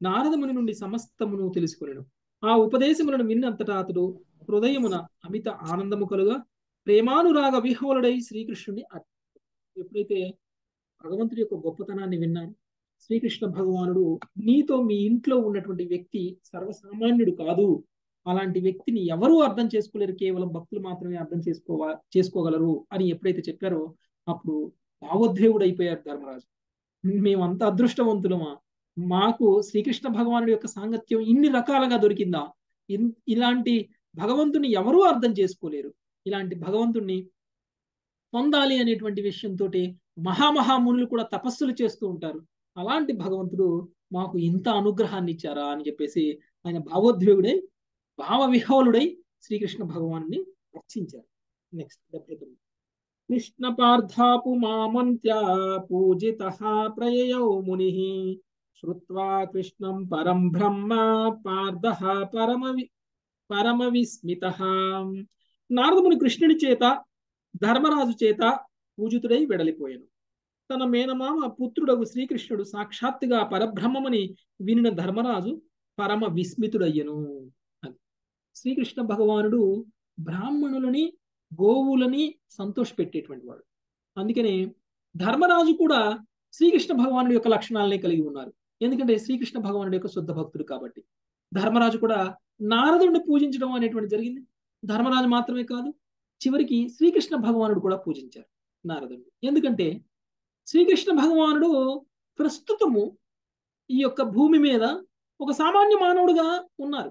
నారదముని నుండి సమస్తమును తెలుసుకునేను. ఆ ఉపదేశములను విన్నంతటా అతడు హృదయమున అమిత ఆనందము కలుగా ప్రేమానురాగ విహోలుడై శ్రీకృష్ణుని ఎప్పుడైతే భగవంతుడి యొక్క గొప్పతనాన్ని విన్నాను శ్రీకృష్ణ భగవానుడు నీతో మీ ఇంట్లో ఉన్నటువంటి వ్యక్తి సర్వసామాన్యుడు కాదు. అలాంటి వ్యక్తిని ఎవరూ అర్థం చేసుకోలేరు. కేవలం భక్తులు మాత్రమే అర్థం చేసుకోవా చేసుకోగలరు అని ఎప్పుడైతే చెప్పారో అప్పుడు భావోద్వేగుడు అయిపోయారు ధర్మరాజు. మేమంత అదృష్టవంతులమా? మాకు శ్రీకృష్ణ భగవానుడి యొక్క సాంగత్యం ఇన్ని రకాలుగా దొరికిందా? ఇన్- ఇలాంటి భగవంతుని ఎవరూ అర్థం చేసుకోలేరు. ఇలాంటి భగవంతుణ్ణి పొందాలి అనేటువంటి విషయంతో మహామహామునులు కూడా తపస్సులు చేస్తూ ఉంటారు. అలాంటి భగవంతుడు మాకు ఇంత అనుగ్రహాన్ని ఇచ్చారా అని చెప్పేసి ఆయన భావోద్వేగుడై భావ విహోలుడై శ్రీకృష్ణ భగవాన్ని రక్షించారు. నెక్స్ట్ డెబ్బై కృష్ణ పార్థాపు మామంత్య పూజిత ప్రయయౌ ముని. శ్రువా కృష్ణం పరం బ్రహ్మ పార్థ పరమ పరమ విస్మిత నారదముని కృష్ణుని చేత ధర్మరాజు చేత పూజితుడై వెడలిపోయాను. తన మేనమామ పుత్రుడగు శ్రీకృష్ణుడు సాక్షాత్తుగా పరబ్రహ్మమని వినిన ధర్మరాజు పరమ విస్మితుడయ్యను అని. శ్రీకృష్ణ భగవానుడు బ్రాహ్మణులని గోవులని సంతోషపెట్టేటువంటి వాడు. అందుకనే ధర్మరాజు కూడా శ్రీకృష్ణ భగవానుడి యొక్క లక్షణాలనే కలిగి ఉన్నారు. ఎందుకంటే శ్రీకృష్ణ భగవానుడి యొక్క శుద్ధ భక్తుడు కాబట్టి. ధర్మరాజు కూడా నారదుడిని పూజించడం అనేటువంటి జరిగింది. ధర్మరాజు మాత్రమే కాదు చివరికి శ్రీకృష్ణ భగవానుడు కూడా పూజించారు నారదుడు ఎందుకంటే శ్రీకృష్ణ భగవానుడు ప్రస్తుతము ఈ యొక్క భూమి మీద ఒక సామాన్య మానవుడుగా ఉన్నారు.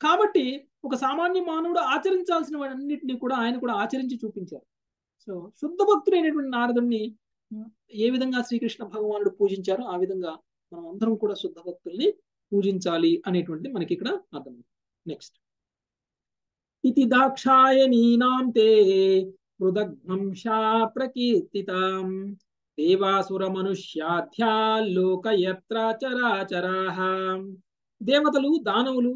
కాబట్టి ఒక సామాన్య మానవుడు ఆచరించాల్సిన వాటన్నిటిని కూడా ఆయన కూడా ఆచరించి చూపించారు. సో శుద్ధ భక్తుడైనటువంటి నారదుడిని ఏ విధంగా శ్రీకృష్ణ భగవానుడు పూజించారో ఆ విధంగా మనం అందరం కూడా శుద్ధ భక్తుల్ని పూజించాలి అనేటువంటిది మనకి ఇక్కడ అర్థం నెక్స్ట్ ఇతి దాక్షాయణీనాం తే హృదగ్భంశా ప్రకీర్తితాం. దేవాసుర మనుష్యాధ్యా దేవతలు దానవులు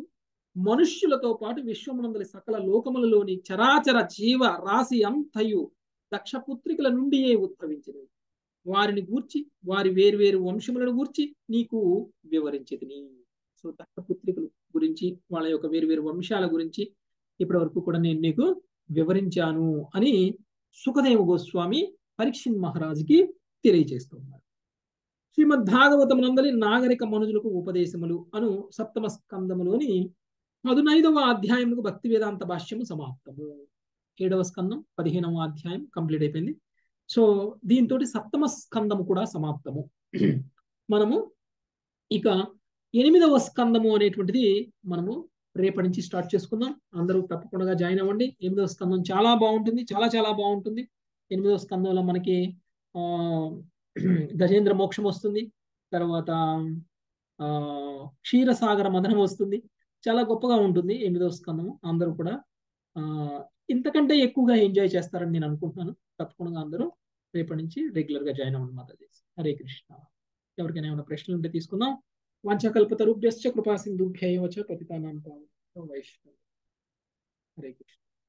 మనుష్యులతో పాటు విశ్వమునందలి సకల లోకములలోని చరాచర జీవ రాశి అంతయు దక్షపుత్రికల నుండియే ఉద్భవించినవి. వారిని గూర్చి వారి వేర్వేరు వంశములను గూర్చి నీకు వివరించేది సో దక్షపుత్రికలు గురించి వాళ్ళ యొక్క వేరువేరు వంశాల గురించి ఇప్పటి వరకు కూడా నేను నీకు వివరించాను అని సుఖదేవ గోస్వామి పరీక్షిన్ మహారాజుకి తెలియజేస్తున్నారు శ్రీమద్ భాగవతం నందలి నాగరిక మనుజులకు ఉపదేశములు అను సప్తమ స్కందములోని పదునైదవ అధ్యాయములకు భక్తి వేదాంత భాష్యము సమాప్తము. ఏడవ స్కందం పదిహేనవ అధ్యాయం కంప్లీట్ అయిపోయింది. సో దీంతో సప్తమ స్కందము కూడా సమాప్తము. మనము ఇక ఎనిమిదవ స్కందము అనేటువంటిది మనము రేపటి నుంచి స్టార్ట్ చేసుకుందాం. అందరూ తప్పకుండా జాయిన్ అవ్వండి. ఎనిమిదవ స్కందం చాలా బాగుంటుంది చాలా చాలా బాగుంటుంది. ఎనిమిదవ స్కందంలో మనకి ఆ గజేంద్ర మోక్షం వస్తుంది. తర్వాత ఆ క్షీరసాగర మదనం వస్తుంది. చాలా గొప్పగా ఉంటుంది ఎనిమిదవ స్కందము. అందరూ కూడా ఇంతకంటే ఎక్కువగా ఎంజాయ్ చేస్తారని నేను అనుకుంటున్నాను. తప్పకుండా అందరూ రేపటి నుంచి రెగ్యులర్గా జాయిన్ అవ్వండి మాతాజీ హరే కృష్ణ. ఎవరికైనా ఏమైనా ప్రశ్నలు ఉంటే తీసుకుందాం. వాంఛకల్పతరుభ్యశ్చ కృపా సింధుభ్యైవ చ పతితానాం పావనం వైష్ణవ. హరే కృష్ణ.